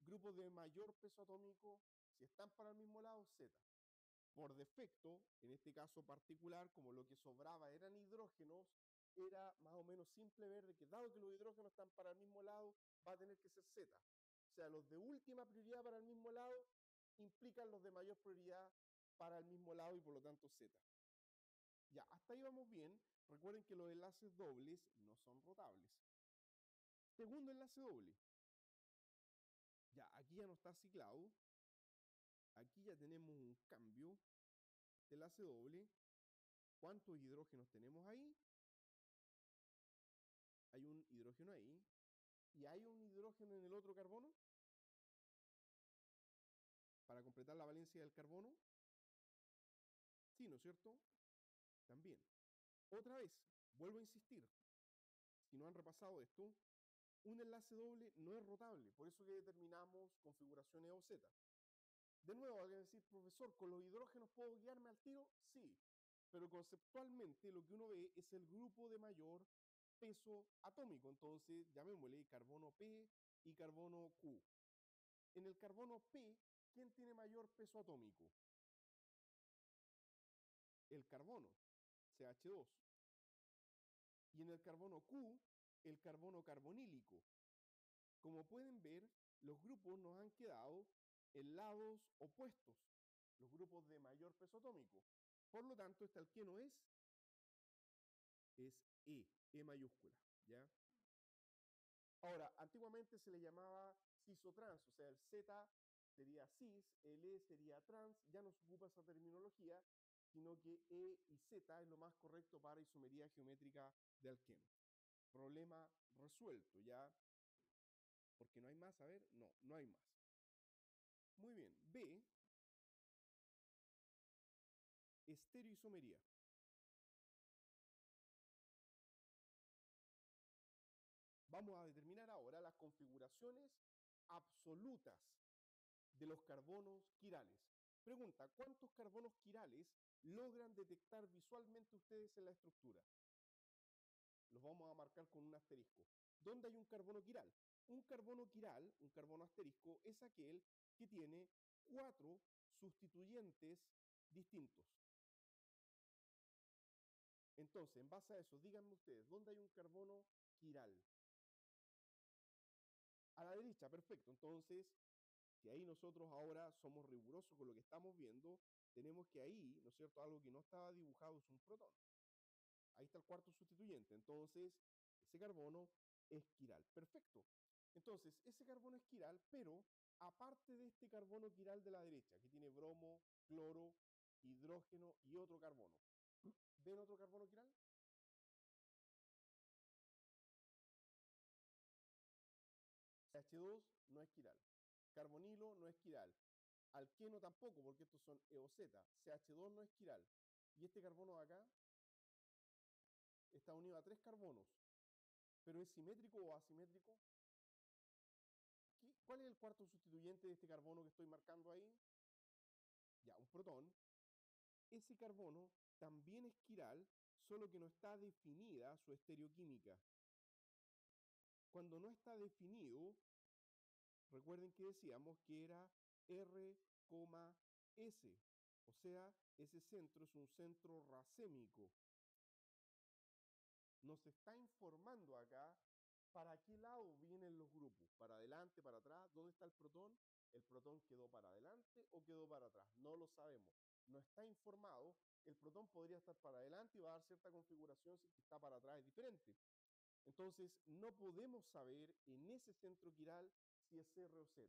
grupos de mayor peso atómico, si están para el mismo lado, Z. Por defecto, en este caso particular, como lo que sobraba eran hidrógenos, era más o menos simple ver que dado que los hidrógenos están para el mismo lado, va a tener que ser Z. O sea, los de última prioridad para el mismo lado implican los de mayor prioridad para el mismo lado y por lo tanto Z. Ya, hasta ahí vamos bien. Recuerden que los enlaces dobles no son rotables. Segundo enlace doble. Ya, aquí ya no está ciclado. Aquí ya tenemos un cambio de enlace doble. ¿Cuántos hidrógenos tenemos ahí? Hay un hidrógeno ahí. ¿Y hay un hidrógeno en el otro carbono? Para completar la valencia del carbono. Sí, ¿no es cierto? También. Otra vez, vuelvo a insistir. Si no han repasado esto, un enlace doble no es rotable, por eso que determinamos configuración E o Z. De nuevo, alguien decir, profesor, ¿con los hidrógenos puedo guiarme al tiro? Sí, pero conceptualmente lo que uno ve es el grupo de mayor peso atómico, entonces llamémosle carbono P y carbono Q. En el carbono P, ¿quién tiene mayor peso atómico? El carbono, CH2. Y en el carbono Q, el carbono carbonílico. Como pueden ver, los grupos nos han quedado en lados opuestos, los grupos de mayor peso atómico. Por lo tanto, este alqueno es, es E, E mayúscula, ¿ya? Ahora, antiguamente se le llamaba cisotrans, o sea, el Z sería cis, el E sería trans, ya no se ocupa esa terminología, sino que E y Z es lo más correcto para isomería geométrica de alqueno. Problema resuelto, ¿ya? Porque no hay más, a ver, no, no hay más. Muy bien, B, estereoisomería. Vamos a determinar ahora las configuraciones absolutas de los carbonos quirales. Pregunta, ¿cuántos carbonos quirales logran detectar visualmente ustedes en la estructura? Los vamos a marcar con un asterisco. ¿Dónde hay un carbono quiral? Un carbono quiral, un carbono asterisco, es aquel que tiene cuatro sustituyentes distintos. Entonces, en base a eso, díganme ustedes, ¿dónde hay un carbono quiral? A la derecha, perfecto. Entonces, si ahí nosotros ahora somos rigurosos con lo que estamos viendo, tenemos que ahí, ¿no es cierto? Algo que no estaba dibujado es un protón. Ahí está el cuarto sustituyente. Entonces, ese carbono es quiral. Perfecto. Entonces, ese carbono es quiral, pero aparte de este carbono quiral de la derecha, que tiene bromo, cloro, hidrógeno y otro carbono. ¿Ven otro carbono quiral? CH2 no es quiral. Carbonilo no es quiral. Alqueno tampoco, porque estos son EOZ. CH2 no es quiral. Y este carbono de acá está unido a tres carbonos. Pero es simétrico o asimétrico. ¿Qué, ¿Cuál es el cuarto sustituyente de este carbono que estoy marcando ahí? Ya, un protón. Ese carbono también es quiral, solo que no está definida su estereoquímica. Cuando no está definido, recuerden que decíamos que era R, S, o sea, ese centro es un centro racémico. Nos está informando acá para qué lado vienen los grupos, para adelante, para atrás, ¿dónde está el protón? ¿El protón quedó para adelante o quedó para atrás? No lo sabemos. No está informado. El protón podría estar para adelante y va a dar cierta configuración si está para atrás es diferente. Entonces, no podemos saber en ese centro quiral si es R o Z.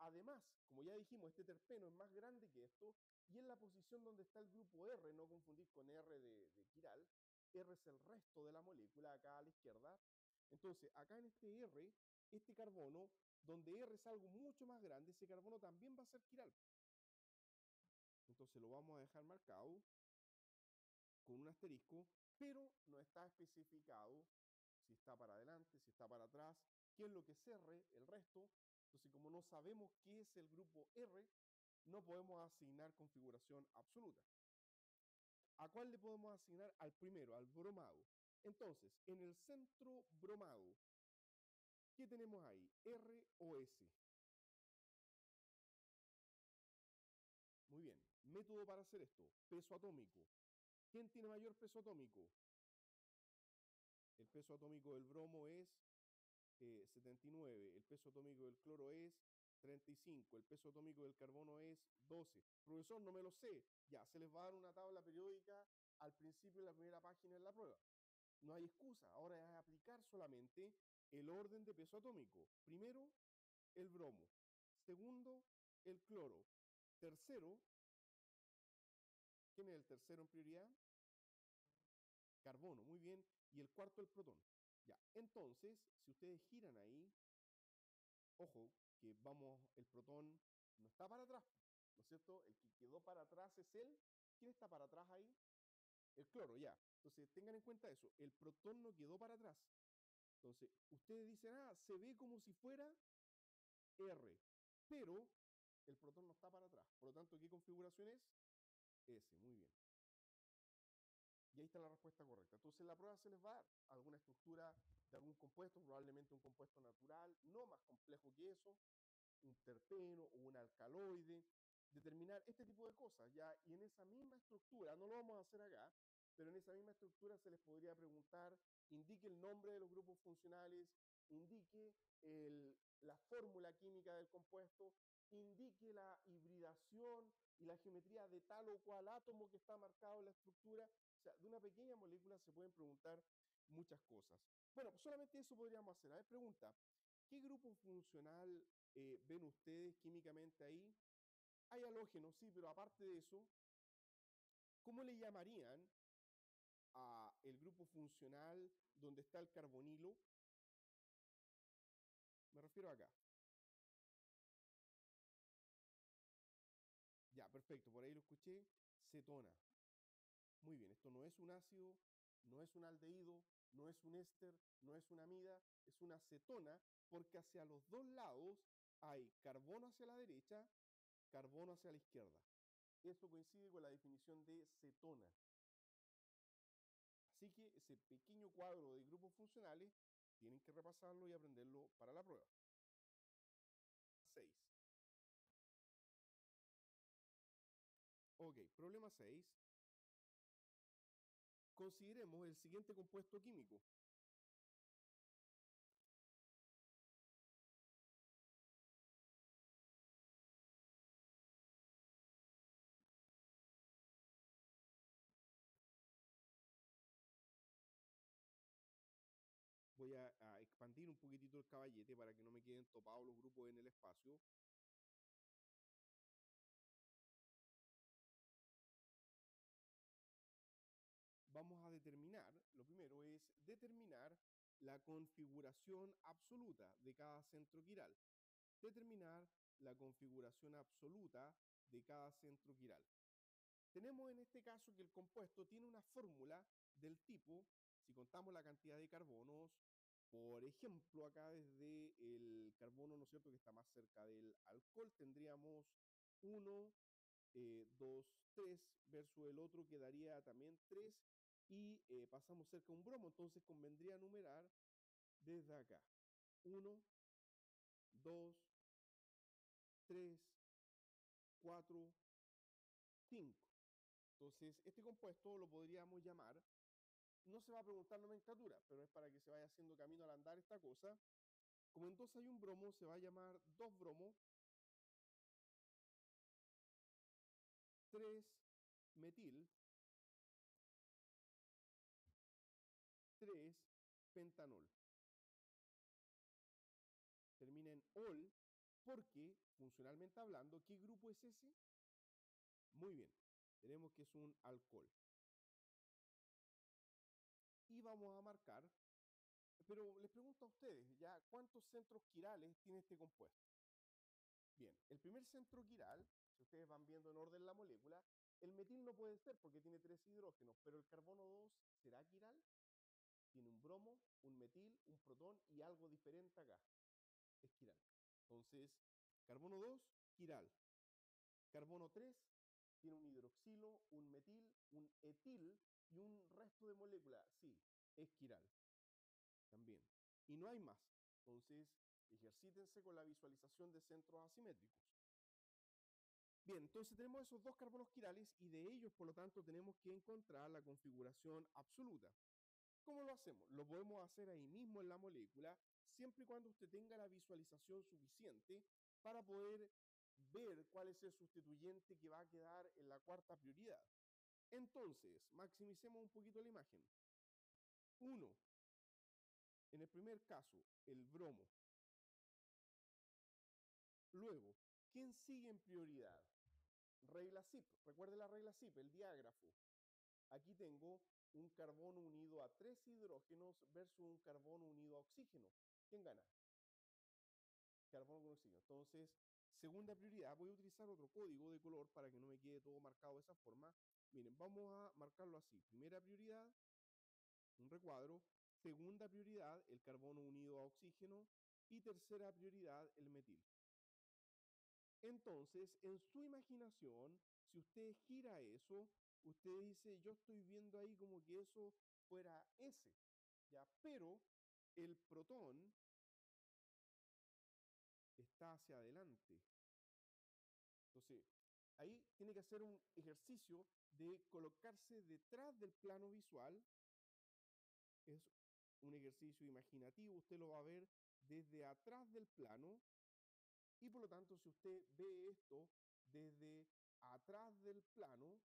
Además, como ya dijimos, este terpeno es más grande que esto y en la posición donde está el grupo R, no confundir con R de, quiral, R es el resto de la molécula acá a la izquierda. Entonces, acá en este R, este carbono, donde R es algo mucho más grande, ese carbono también va a ser quiral. Entonces lo vamos a dejar marcado con un asterisco, pero no está especificado si está para adelante, si está para atrás, qué es lo que es R, el resto. Entonces, como no sabemos qué es el grupo R, no podemos asignar configuración absoluta. ¿A cuál le podemos asignar? Al primero, al bromado. Entonces, en el centro bromado, ¿qué tenemos ahí? R o S. Muy bien. Método para hacer esto. Peso atómico. ¿Quién tiene mayor peso atómico? El peso atómico del bromo es 79. Eh, el peso atómico del cloro es 35. El peso atómico del carbono es 12. Profesor, no me lo sé. Ya, se les va a dar una tabla periódica al principio de la primera página de la prueba. No hay excusa. Ahora es aplicar solamente el orden de peso atómico. Primero, el bromo. Segundo, el cloro. Tercero, ¿quién es el tercero en prioridad? Carbono, muy bien. Y el cuarto, el protón. Ya, entonces, si ustedes giran ahí, ojo, que vamos, el protón no está para atrás, ¿no es cierto? El que quedó para atrás es él. ¿Quién está para atrás ahí? El cloro, ya. Entonces, tengan en cuenta eso. El protón no quedó para atrás. Entonces, ustedes dicen, ah, se ve como si fuera R, pero el protón no está para atrás. Por lo tanto, ¿qué configuración es? S, muy bien. Y ahí está la respuesta correcta. Entonces, en la prueba se les va a dar alguna estructura de algún compuesto, probablemente un compuesto natural, no más complejo que eso, un terpeno o un alcaloide, determinar este tipo de cosas, ¿ya? Y en esa misma estructura, no lo vamos a hacer acá, pero en esa misma estructura se les podría preguntar, indique el nombre de los grupos funcionales, indique la fórmula química del compuesto, indique la hibridación y la geometría de tal o cual átomo que está marcado en la estructura. O sea, de una pequeña molécula se pueden preguntar muchas cosas. Bueno, pues solamente eso podríamos hacer. A ver, pregunta, ¿qué grupo funcional eh, ven ustedes químicamente ahí? Hay halógenos, sí, pero aparte de eso, ¿cómo le llamarían el grupo funcional donde está el carbonilo? Me refiero acá. Ya, perfecto, por ahí lo escuché. Cetona. Muy bien, esto no es un ácido, no es un aldehído, no es un éster, no es una amida, es una cetona, porque hacia los dos lados hay carbono hacia la derecha, carbono hacia la izquierda. Eso coincide con la definición de cetona. Así que ese pequeño cuadro de grupos funcionales tienen que repasarlo y aprenderlo para la prueba. 6. Ok, problema 6. Consideremos el siguiente compuesto químico. Un poquitito el caballete para que no me queden topados los grupos en el espacio. Vamos a determinar, lo primero es determinar la configuración absoluta de cada centro quiral. Determinar la configuración absoluta de cada centro quiral. Tenemos en este caso que el compuesto tiene una fórmula del tipo si contamos la cantidad de carbonos, Por ejemplo, acá desde el carbono, ¿no es cierto?, que está más cerca del alcohol, tendríamos 1, 2, 3, versus el otro que daría también 3, y eh, pasamos cerca de un bromo, entonces convendría numerar desde acá. 1, 2, 3, 4, 5. Entonces, este compuesto lo podríamos llamar, no se va a preguntar nomenclatura, pero es para que se vaya haciendo camino al andar esta cosa. Como en 2 hay un bromo, se va a llamar 2 bromo, 3 metil, 3 pentanol. Termina en ol porque, funcionalmente hablando, ¿qué grupo es ese? Muy bien, tenemos que es un alcohol. Y vamos a marcar, pero les pregunto a ustedes, ¿ya cuántos centros quirales tiene este compuesto? Bien, el primer centro quiral, si ustedes van viendo en orden la molécula, el metil no puede ser porque tiene tres hidrógenos, pero el carbono 2 será quiral. Tiene un bromo, un metil, un protón y algo diferente acá. Es quiral. Entonces, carbono 2, quiral. Carbono 3 tiene un hidroxilo, un metil, un etil y un resto de molécula. Sí, es quiral. También. Y no hay más. Entonces, ejercítense con la visualización de centros asimétricos. Bien, entonces tenemos esos dos carbonos quirales y de ellos, por lo tanto, tenemos que encontrar la configuración absoluta. ¿Cómo lo hacemos? Lo podemos hacer ahí mismo en la molécula, siempre y cuando usted tenga la visualización suficiente para poder ver cuál es el sustituyente que va a quedar en la cuarta prioridad. Entonces, maximicemos un poquito la imagen. Uno, en el primer caso, el bromo. Luego, ¿quién sigue en prioridad? Regla ZIP. Recuerde la regla ZIP, el diágrafo. Aquí tengo un carbono unido a tres hidrógenos versus un carbono unido a oxígeno. ¿Quién gana? Carbono con oxígeno. Entonces, segunda prioridad, voy a utilizar otro código de color para que no me quede todo marcado de esa forma. Miren, vamos a marcarlo así. Primera prioridad, un recuadro. Segunda prioridad, el carbono unido a oxígeno. Y tercera prioridad, el metil. Entonces, en su imaginación, si usted gira eso, usted dice, yo estoy viendo ahí como que eso fuera S, ¿ya? Pero el protón está hacia adelante. Ahí tiene que hacer un ejercicio de colocarse detrás del plano visual. Es un ejercicio imaginativo, usted lo va a ver desde atrás del plano. Y por lo tanto, si usted ve esto desde atrás del plano,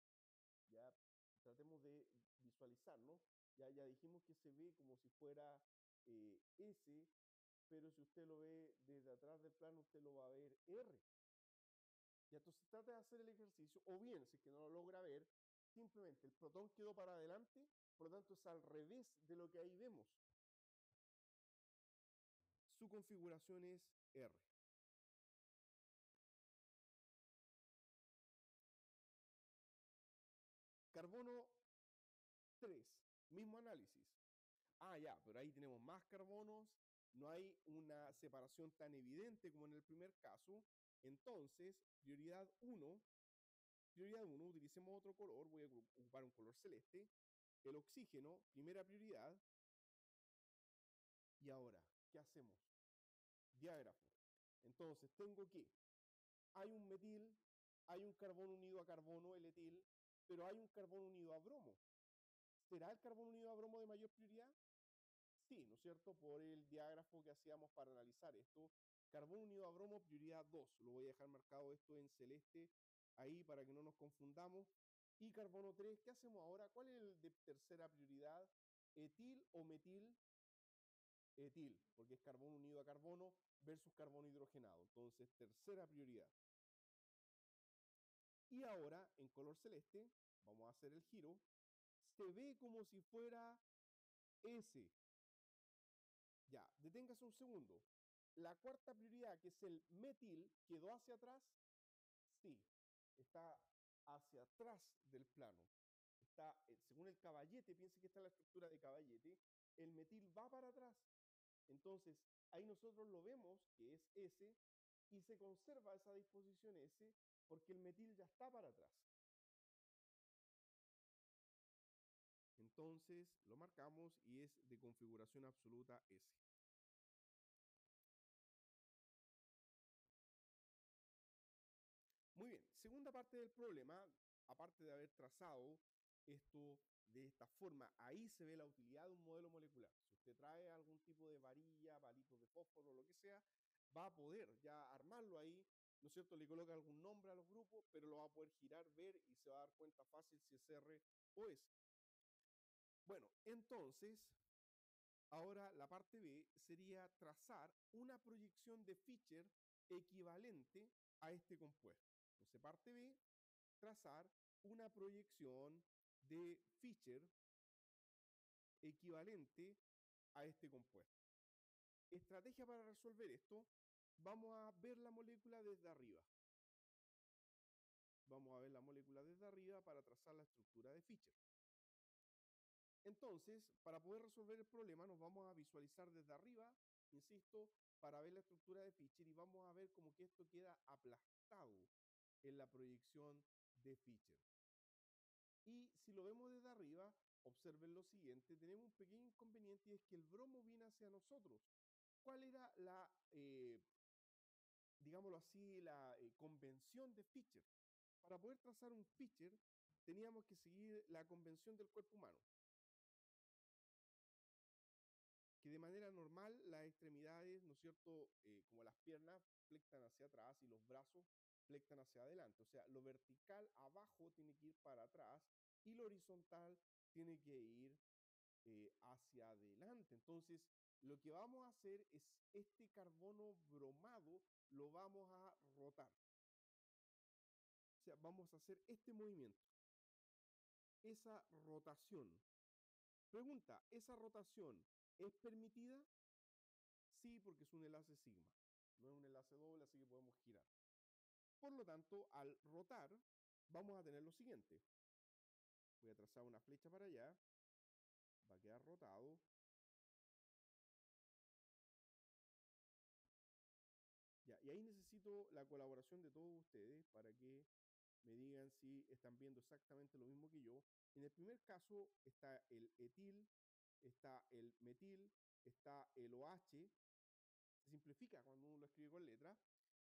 ya tratemos de visualizarlo, ya, ya dijimos que se ve como si fuera eh, S, pero si usted lo ve desde atrás del plano, usted lo va a ver R. Y entonces trata de hacer el ejercicio, o bien, si es que no lo logra ver, simplemente el protón quedó para adelante, por lo tanto es al revés de lo que ahí vemos. Su configuración es R. Carbono 3, mismo análisis. Ah, ya, pero ahí tenemos más carbonos, no hay una separación tan evidente como en el primer caso. Entonces, prioridad 1, prioridad 1, utilicemos otro color, voy a ocupar un color celeste. El oxígeno, primera prioridad. Y ahora, ¿qué hacemos? Diágrafo. Entonces, tengo que, hay un metil, hay un carbono unido a carbono, el etil, pero hay un carbono unido a bromo. ¿Será el carbono unido a bromo de mayor prioridad? Sí, ¿no es cierto? Por el diágrafo que hacíamos para analizar esto. Carbono unido a bromo, prioridad 2. Lo voy a dejar marcado esto en celeste ahí para que no nos confundamos. Y carbono 3, ¿qué hacemos ahora? ¿Cuál es el de tercera prioridad? ¿Etil o metil? Etil, porque es carbono unido a carbono versus carbono hidrogenado. Entonces, tercera prioridad. Y ahora, en color celeste, vamos a hacer el giro, se ve como si fuera S. Ya, deténgase un segundo. La cuarta prioridad, que es el metil, ¿quedó hacia atrás? Sí, está hacia atrás del plano. Está, eh, según el caballete, piense que está la estructura de caballete, el metil va para atrás. Entonces, ahí nosotros lo vemos que es S y se conserva esa disposición S porque el metil ya está para atrás. Entonces lo marcamos y es de configuración absoluta S. segunda parte del problema, aparte de haber trazado esto de esta forma, ahí se ve la utilidad de un modelo molecular. Si usted trae algún tipo de varilla, palitos de fósforo, lo que sea, va a poder ya armarlo ahí, ¿no es cierto? Le coloca algún nombre a los grupos, pero lo va a poder girar, ver y se va a dar cuenta fácil si es R o S. Bueno, entonces, ahora la parte B sería trazar una proyección de Fischer equivalente a este compuesto. Entonces, parte B, trazar una proyección de Fischer equivalente a este compuesto. Estrategia para resolver esto, vamos a ver la molécula desde arriba. Vamos a ver la molécula desde arriba para trazar la estructura de Fischer. Entonces, para poder resolver el problema, nos vamos a visualizar desde arriba, insisto, para ver la estructura de Fischer y vamos a ver cómo que esto queda aplastado en la proyección de Fischer. Y si lo vemos desde arriba, observen lo siguiente, tenemos un pequeño inconveniente y es que el bromo viene hacia nosotros. ¿Cuál era la, eh, digámoslo así, la eh, convención de Fischer? Para poder trazar un Fischer, teníamos que seguir la convención del cuerpo humano. que de manera normal las extremidades, ¿no es cierto?, eh, como las piernas, flectan hacia atrás y los brazos flectan hacia adelante. O sea, lo vertical abajo tiene que ir para atrás y lo horizontal tiene que ir eh, hacia adelante. Entonces, lo que vamos a hacer es este carbono bromado lo vamos a rotar. O sea, vamos a hacer este movimiento. Esa rotación. Pregunta, ¿esa rotación ¿Es permitida? Sí, porque es un enlace sigma. No es un enlace doble, así que podemos girar. Por lo tanto, al rotar, vamos a tener lo siguiente. Voy a trazar una flecha para allá. Va a quedar rotado. Ya, y ahí necesito la colaboración de todos ustedes para que me digan si están viendo exactamente lo mismo que yo. En el primer caso está el etil está el metil, está el OH, se simplifica cuando uno lo escribe con letra,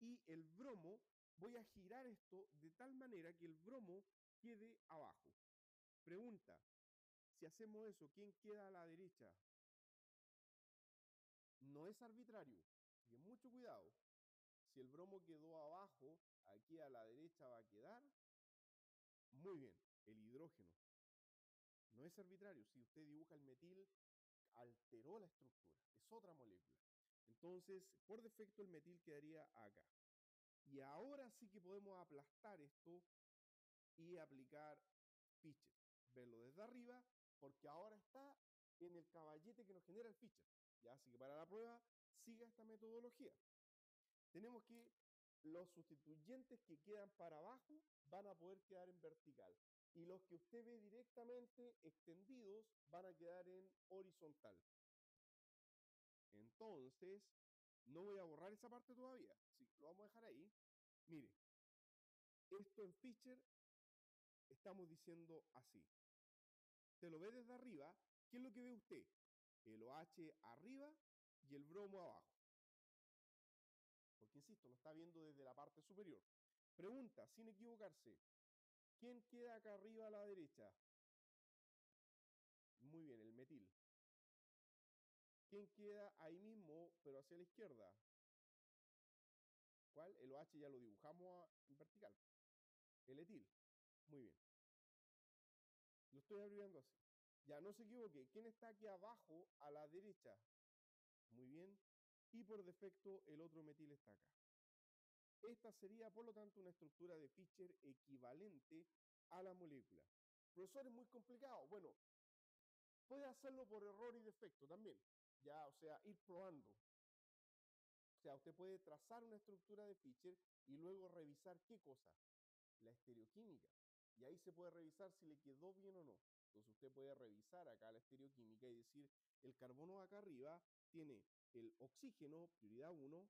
y el bromo, voy a girar esto de tal manera que el bromo quede abajo. Pregunta, si hacemos eso, ¿quién queda a la derecha? No es arbitrario, y mucho cuidado. Si el bromo quedó abajo, aquí a la derecha va a quedar. Muy bien, el hidrógeno. No es arbitrario. Si usted dibuja el metil, alteró la estructura. Es otra molécula. Entonces, por defecto, el metil quedaría acá. Y ahora sí que podemos aplastar esto y aplicar Fischer. Verlo desde arriba, porque ahora está en el caballete que nos genera el Fischer. ¿ya? Así que para la prueba, siga esta metodología. Tenemos que los sustituyentes que quedan para abajo van a poder quedar en vertical y los que usted ve directamente extendidos van a quedar en horizontal. Entonces, no voy a borrar esa parte todavía, lo vamos a dejar ahí. Mire, esto en Fischer estamos diciendo así. Usted lo ve desde arriba, ¿qué es lo que ve usted? El OH arriba y el bromo abajo. Porque, insisto, lo está viendo desde la parte superior. Pregunta, sin equivocarse, ¿Quién queda acá arriba a la derecha? Muy bien, el metil. ¿Quién queda ahí mismo, pero hacia la izquierda? ¿Cuál? El OH ya lo dibujamos en vertical. El etil. Muy bien. Lo estoy abreviando así. Ya, no se equivoque. ¿Quién está aquí abajo a la derecha? Muy bien. Y por defecto el otro metil está acá. Esta sería, por lo tanto, una estructura de Fischer equivalente a la molécula. Profesor, es muy complicado. Bueno, puede hacerlo por error y defecto también. Ya, o sea, ir probando. O sea, usted puede trazar una estructura de Fischer y luego revisar qué cosa? La estereoquímica. Y ahí se puede revisar si le quedó bien o no. Entonces usted puede revisar acá la estereoquímica y decir, el carbono acá arriba tiene el oxígeno, prioridad 1,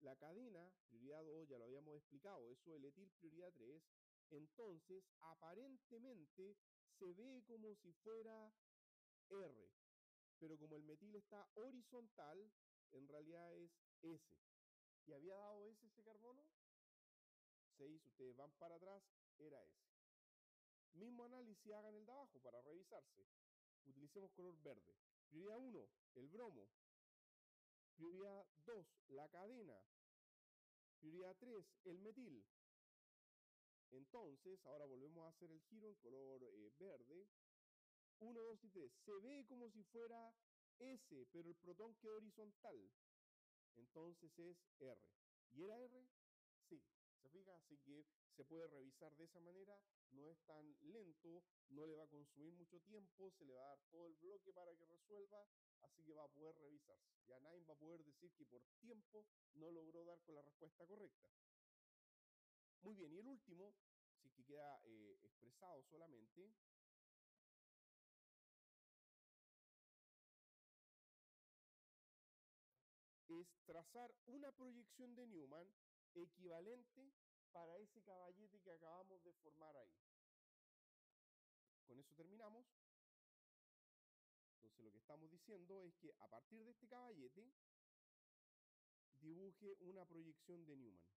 la cadena, prioridad 2, ya lo habíamos explicado, eso el etil, prioridad 3, entonces aparentemente se ve como si fuera R, pero como el metil está horizontal, en realidad es S. ¿Y había dado S ese carbono? 6, ustedes van para atrás, era S. Mismo análisis hagan el de abajo para revisarse. Utilicemos color verde. Prioridad 1, el bromo. Prioridad 2, la cadena. Prioridad 3, el metil. Entonces, ahora volvemos a hacer el giro en color eh, verde. 1, 2 y 3. Se ve como si fuera S, pero el protón quedó horizontal. Entonces es R. ¿Y era R? Sí. ¿Se fija? Así que se puede revisar de esa manera. No es tan lento, no le va a consumir mucho tiempo, se le va a dar todo el bloque para que resuelva, así que va a poder revisarse. Ya nadie va a poder decir que por tiempo no logró dar con la respuesta correcta. Muy bien, y el último, si que queda eh, expresado solamente, es trazar una proyección de Newman equivalente para ese caballete que acabamos de formar ahí. Con eso terminamos. Entonces lo que estamos diciendo es que a partir de este caballete dibuje una proyección de Newman.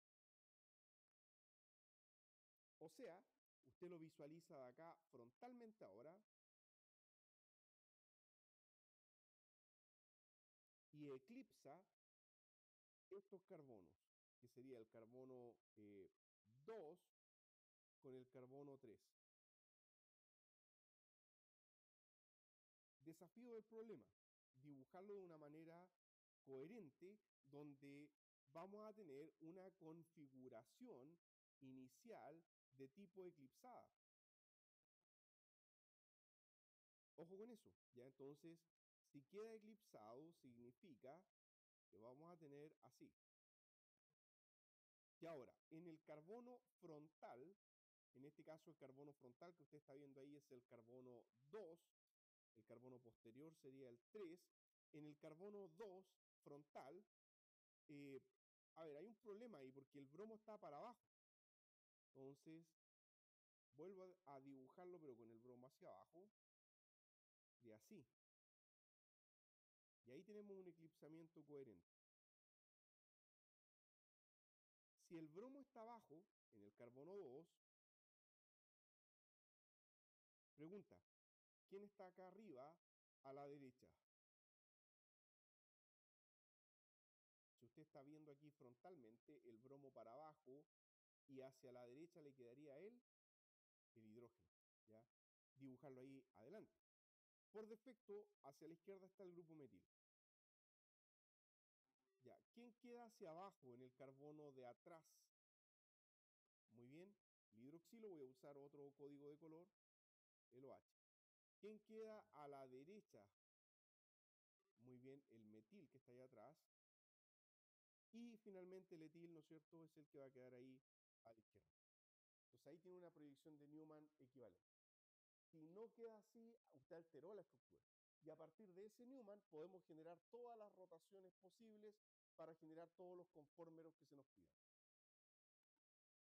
O sea, usted lo visualiza de acá frontalmente ahora y eclipsa estos carbonos, que sería el carbono 2 eh, con el carbono 3. Desafío del problema, dibujarlo de una manera coherente donde vamos a tener una configuración inicial de tipo eclipsada. Ojo con eso, ya entonces, si queda eclipsado, significa que vamos a tener así. Y ahora, en el carbono frontal, en este caso el carbono frontal que usted está viendo ahí es el carbono 2, el carbono posterior sería el 3. En el carbono 2 frontal, eh, a ver, hay un problema ahí porque el bromo está para abajo. Entonces, vuelvo a dibujarlo pero con el bromo hacia abajo, de así. Y ahí tenemos un eclipsamiento coherente. Si el bromo está abajo, en el carbono 2, pregunta, ¿quién está acá arriba a la derecha? Si usted está viendo aquí frontalmente el bromo para abajo y hacia la derecha le quedaría él, el hidrógeno. ¿ya? Dibujarlo ahí adelante. Por defecto, hacia la izquierda está el grupo metil. Ya, ¿quién queda hacia abajo en el carbono de atrás? Muy bien, el hidroxilo, voy a usar otro código de color, el OH. ¿Quién queda a la derecha? Muy bien, el metil que está ahí atrás. Y finalmente el etil, ¿no es cierto?, es el que va a quedar ahí a la izquierda. Entonces ahí tiene una proyección de Newman equivalente. Si no queda así, usted alteró la estructura. Y a partir de ese Newman podemos generar todas las rotaciones posibles para generar todos los conformeros que se nos pidan.